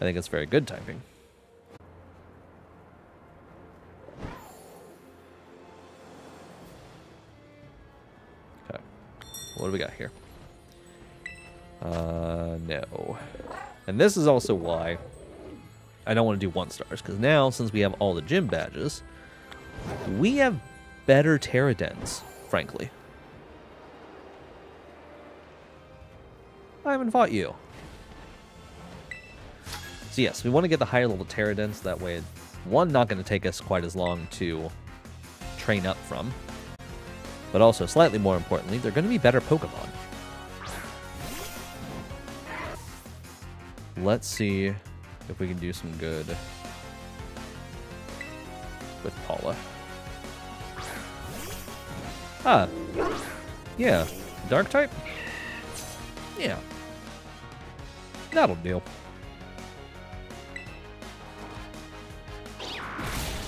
I think it's very good typing. Okay. What do we got here? Uh, no. And this is also why I don't want to do one stars, because now, since we have all the gym badges, we have better Terradens, frankly. I haven't fought you. So yes, we want to get the higher level so that way, one, not going to take us quite as long to train up from, but also, slightly more importantly, they're going to be better Pokemon. Let's see if we can do some good with Paula. Ah, yeah, Dark type? Yeah. That'll do.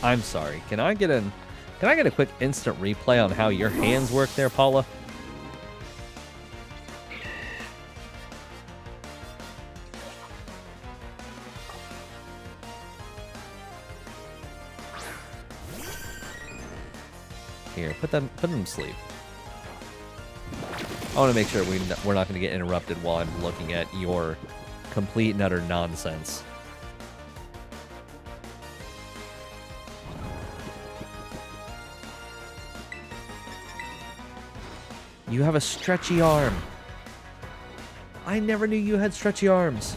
I'm sorry. Can I get an can I get a quick instant replay on how your hands work there, Paula? Here, put them put them to sleep. I want to make sure we, we're not going to get interrupted while I'm looking at your complete and utter nonsense. You have a stretchy arm. I never knew you had stretchy arms.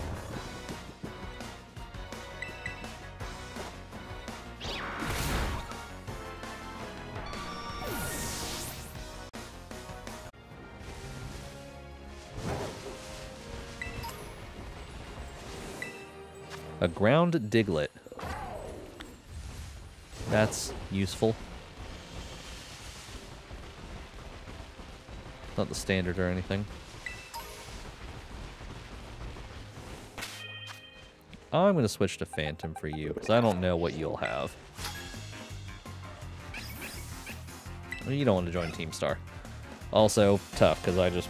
A ground Diglett. That's useful. Not the standard or anything. I'm going to switch to Phantom for you, because I don't know what you'll have. You don't want to join Team Star. Also, tough, because I just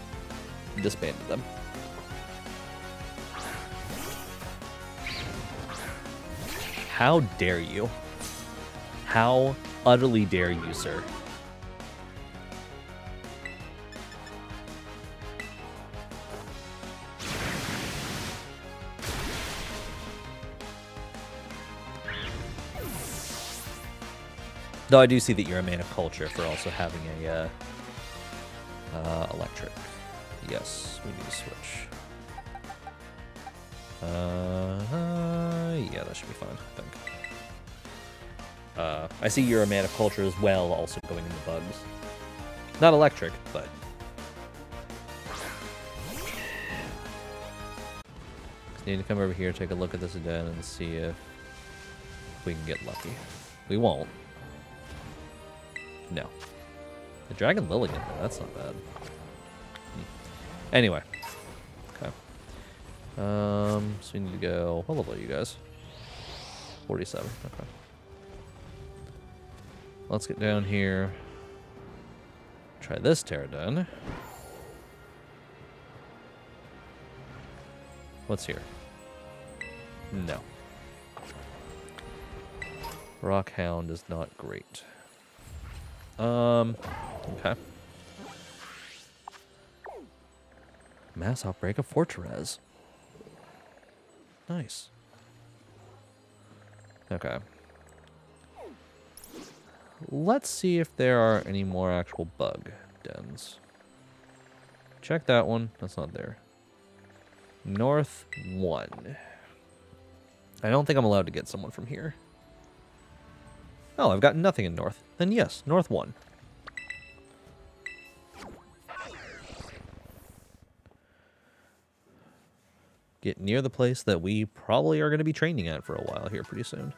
disbanded them. How dare you? How utterly dare you, sir? Though I do see that you're a man of culture for also having a uh, uh, electric. Yes, we need to switch. Uh, yeah, that should be fine, I think. Uh, I see you're a man of culture as well, also going into bugs. Not electric, but... Just need to come over here, take a look at this again, and see if we can get lucky. We won't. No. The Dragon though, that's not bad. Hmm. Anyway. Okay. Um, so we need to go... What level are you guys? 47, okay. Let's get down here. Try this Tera den. What's here? No. Rockhound is not great. Um, okay. Mass outbreak of Forretress. Nice. Okay. Let's see if there are any more actual bug dens. Check that one. That's not there. North 1. I don't think I'm allowed to get someone from here. Oh, I've got nothing in North. Then yes, North 1. Get near the place that we probably are going to be training at for a while here pretty soon.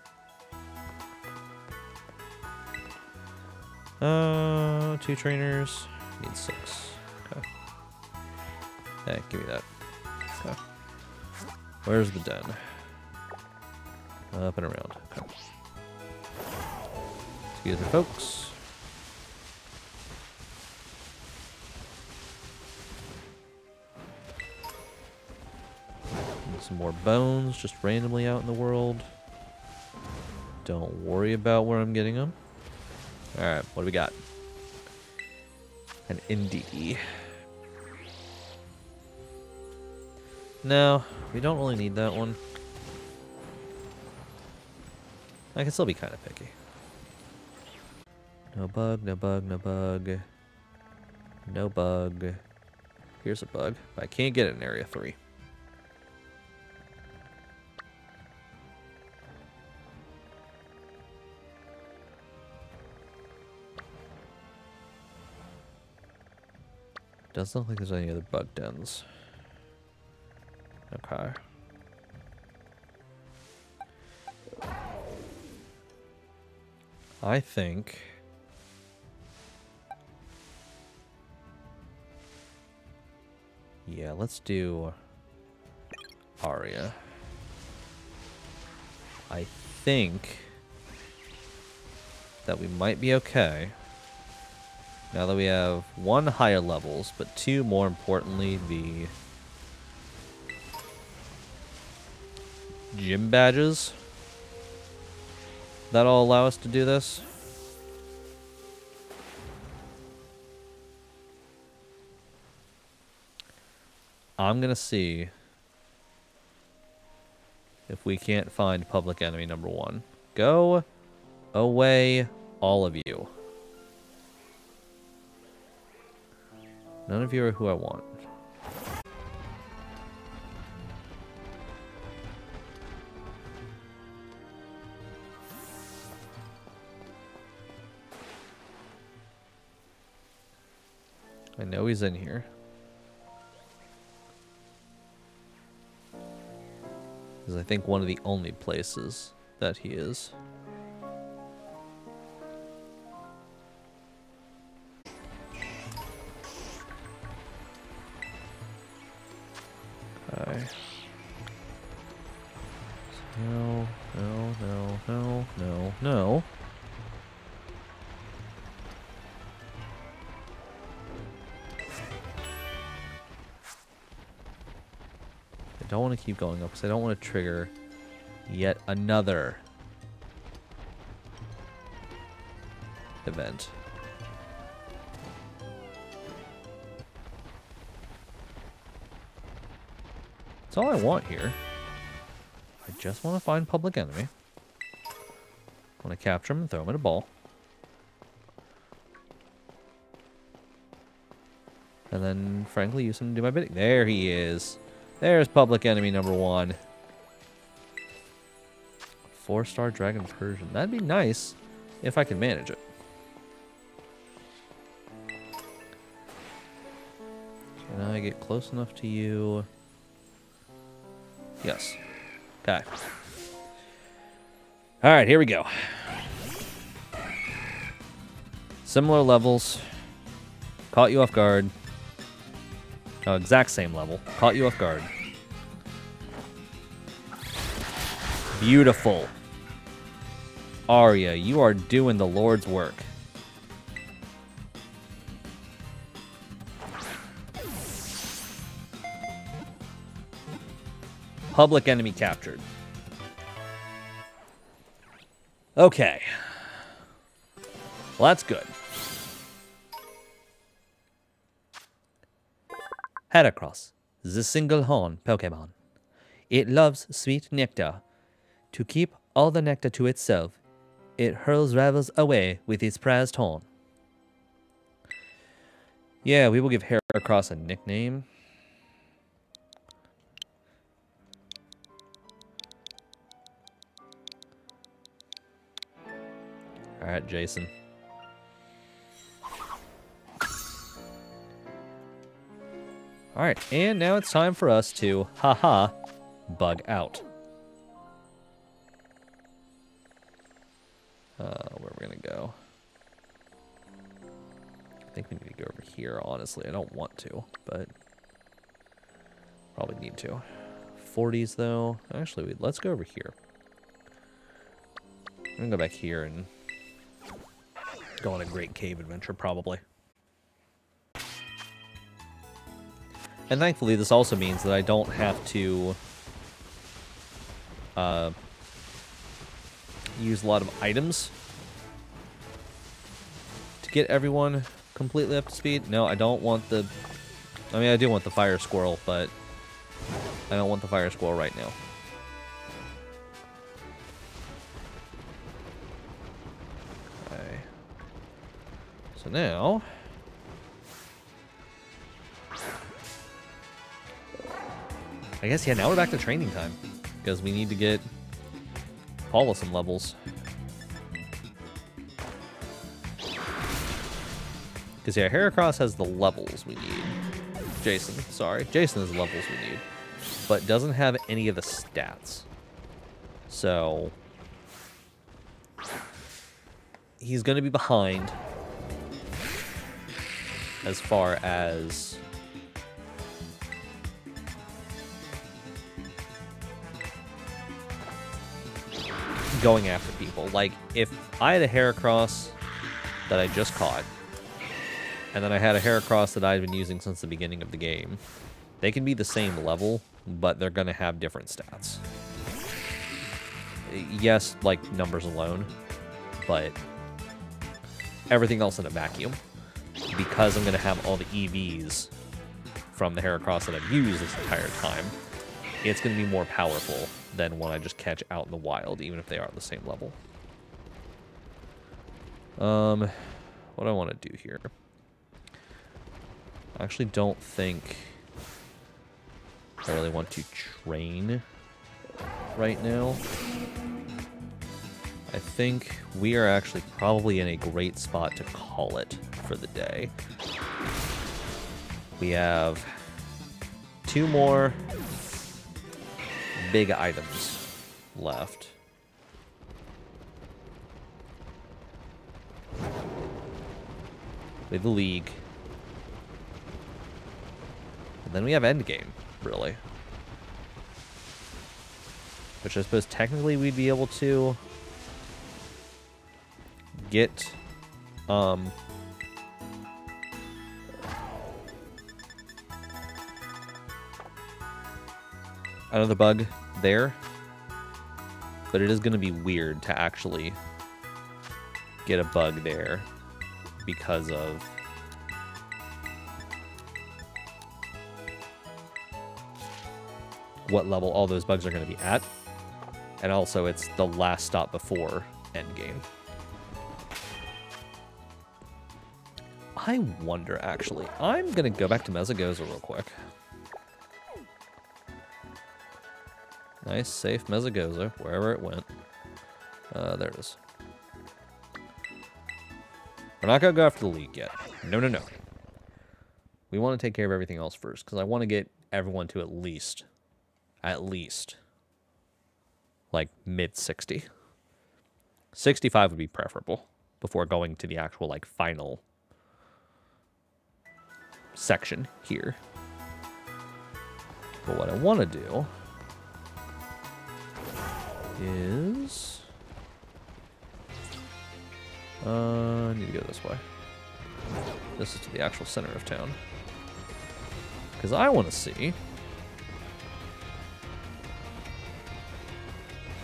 Uh, two trainers. Need six. Okay. Hey, give me that. Okay. Where's the den? Up and around. Okay. Excuse me, folks. Need some more bones just randomly out in the world. Don't worry about where I'm getting them. Alright, what do we got? An NDE. No, we don't really need that one. I can still be kind of picky. No bug, no bug, no bug. No bug. Here's a bug. I can't get it in Area 3. Doesn't look like there's any other bug dens. Okay. I think... Yeah, let's do Aria. I think that we might be okay. Now that we have one higher levels, but two more importantly, the gym badges. That'll allow us to do this. I'm going to see if we can't find public enemy number one. Go away, all of you. None of you are who I want. I know he's in here. Is, I think, one of the only places that he is. Okay. No, no, no, no, no, no. I don't want to keep going up because I don't want to trigger yet another event. That's all I want here. I just want to find public enemy. I want to capture him and throw him in a ball. And then, frankly, use him to do my bidding. There he is. There's public enemy number one. Four-star Dragon Persian. That'd be nice if I can manage it. Can I get close enough to you? Yes. Okay. Alright, here we go. Similar levels. Caught you off guard. Oh, exact same level. Caught you off guard. Beautiful. Arya, you are doing the Lord's work. Public enemy captured. Okay. Well, that's good. Heracross, the single horn Pokemon. It loves sweet nectar. To keep all the nectar to itself, it hurls rivals away with its prized horn. Yeah, we will give Heracross a nickname. Alright, Jason. Alright, and now it's time for us to, haha, bug out. Uh, where are we gonna go? I think we need to go over here, honestly. I don't want to, but probably need to. 40s, though. Actually, let's go over here. I'm gonna go back here and go on a great cave adventure, probably. And thankfully, this also means that I don't have to uh, use a lot of items to get everyone completely up to speed. No, I don't want the... I mean, I do want the fire squirrel, but I don't want the fire squirrel right now. Okay. So now... I guess, yeah, now we're back to training time. Because we need to get Paula some levels. Because, yeah, Heracross has the levels we need. Jason, sorry. Jason has the levels we need. But doesn't have any of the stats. So... He's going to be behind as far as going after people. Like, if I had a Heracross that I just caught, and then I had a Heracross that I've been using since the beginning of the game, they can be the same level, but they're going to have different stats. Yes, like numbers alone, but everything else in a vacuum. Because I'm going to have all the EVs from the Heracross that I've used this entire time, it's going to be more powerful than one I just catch out in the wild, even if they are the same level. Um, what I want to do here? I actually don't think I really want to train right now. I think we are actually probably in a great spot to call it for the day. We have two more big items left. We have the league. And then we have endgame, really. Which I suppose technically we'd be able to get um another bug there. But it is going to be weird to actually get a bug there because of what level all those bugs are going to be at. And also, it's the last stop before endgame. I wonder, actually. I'm going to go back to Mesagoza real quick. Nice, safe Mesagoza, wherever it went. Uh, there it is. We're not going to go after the league yet. No, no, no. We want to take care of everything else first, because I want to get everyone to at least, at least, like mid-60. 65 would be preferable before going to the actual, like, final section here. But what I want to do is... Uh, I need to go this way. This is to the actual center of town. Because I want to see...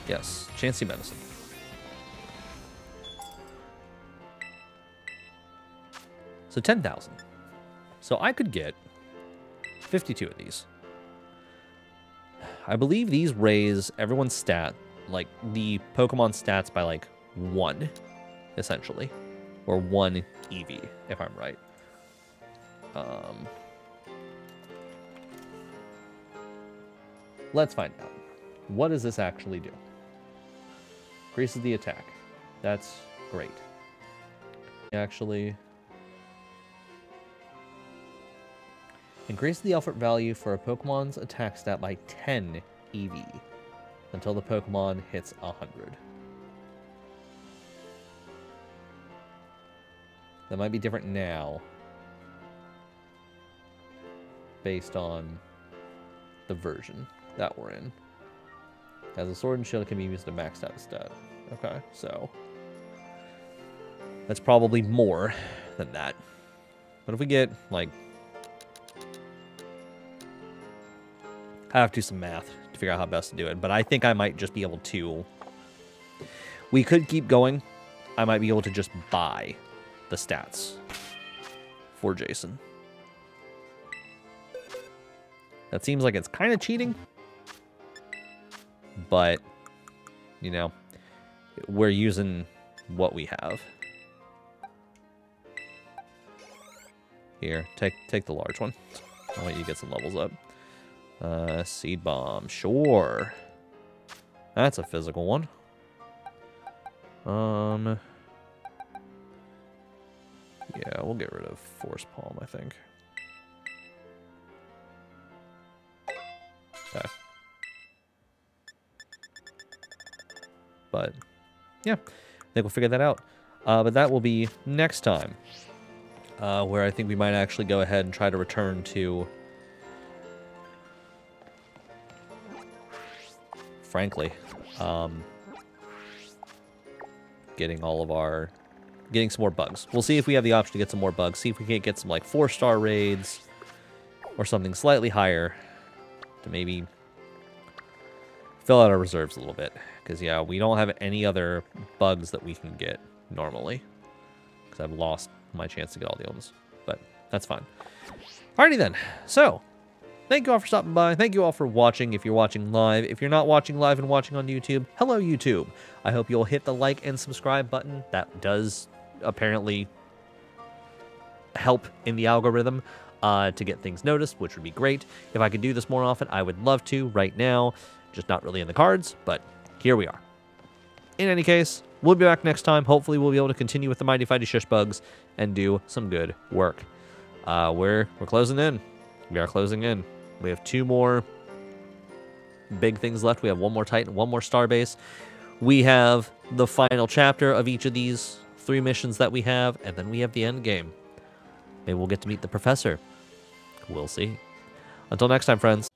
Yes, Chansey Medicine. So 10,000. So I could get 52 of these. I believe these raise everyone's stat, like the Pokemon stats by like one, essentially. Or one EV, if I'm right. Um, let's find out. What does this actually do? Increases the attack. That's great. Actually, Increase the effort value for a Pokemon's attack stat by 10 EV until the Pokemon hits 100. That might be different now based on the version that we're in. As a sword and shield can be used to max out a stat. Okay, so that's probably more than that. But if we get like I have to do some math figure out how best to do it, but I think I might just be able to... We could keep going. I might be able to just buy the stats for Jason. That seems like it's kind of cheating. But, you know, we're using what we have. Here, take take the large one. I'll let you get some levels up. Uh, seed bomb, sure. That's a physical one. Um, yeah, we'll get rid of force palm, I think. Okay. But, yeah, I think we'll figure that out. Uh, but that will be next time, uh, where I think we might actually go ahead and try to return to frankly. Um, getting all of our... Getting some more bugs. We'll see if we have the option to get some more bugs. See if we can't get some, like, four-star raids or something slightly higher to maybe fill out our reserves a little bit. Because, yeah, we don't have any other bugs that we can get normally. Because I've lost my chance to get all the ones. But that's fine. Alrighty then. So, Thank you all for stopping by. Thank you all for watching if you're watching live. If you're not watching live and watching on YouTube, hello YouTube. I hope you'll hit the like and subscribe button. That does apparently help in the algorithm uh, to get things noticed, which would be great. If I could do this more often, I would love to right now. Just not really in the cards, but here we are. In any case, we'll be back next time. Hopefully, we'll be able to continue with the Mighty Fighty Shush Bugs and do some good work. Uh, we're, we're closing in. We are closing in. We have two more big things left. We have one more Titan, one more Starbase. We have the final chapter of each of these three missions that we have, and then we have the end game. Maybe we'll get to meet the professor. We'll see. Until next time, friends.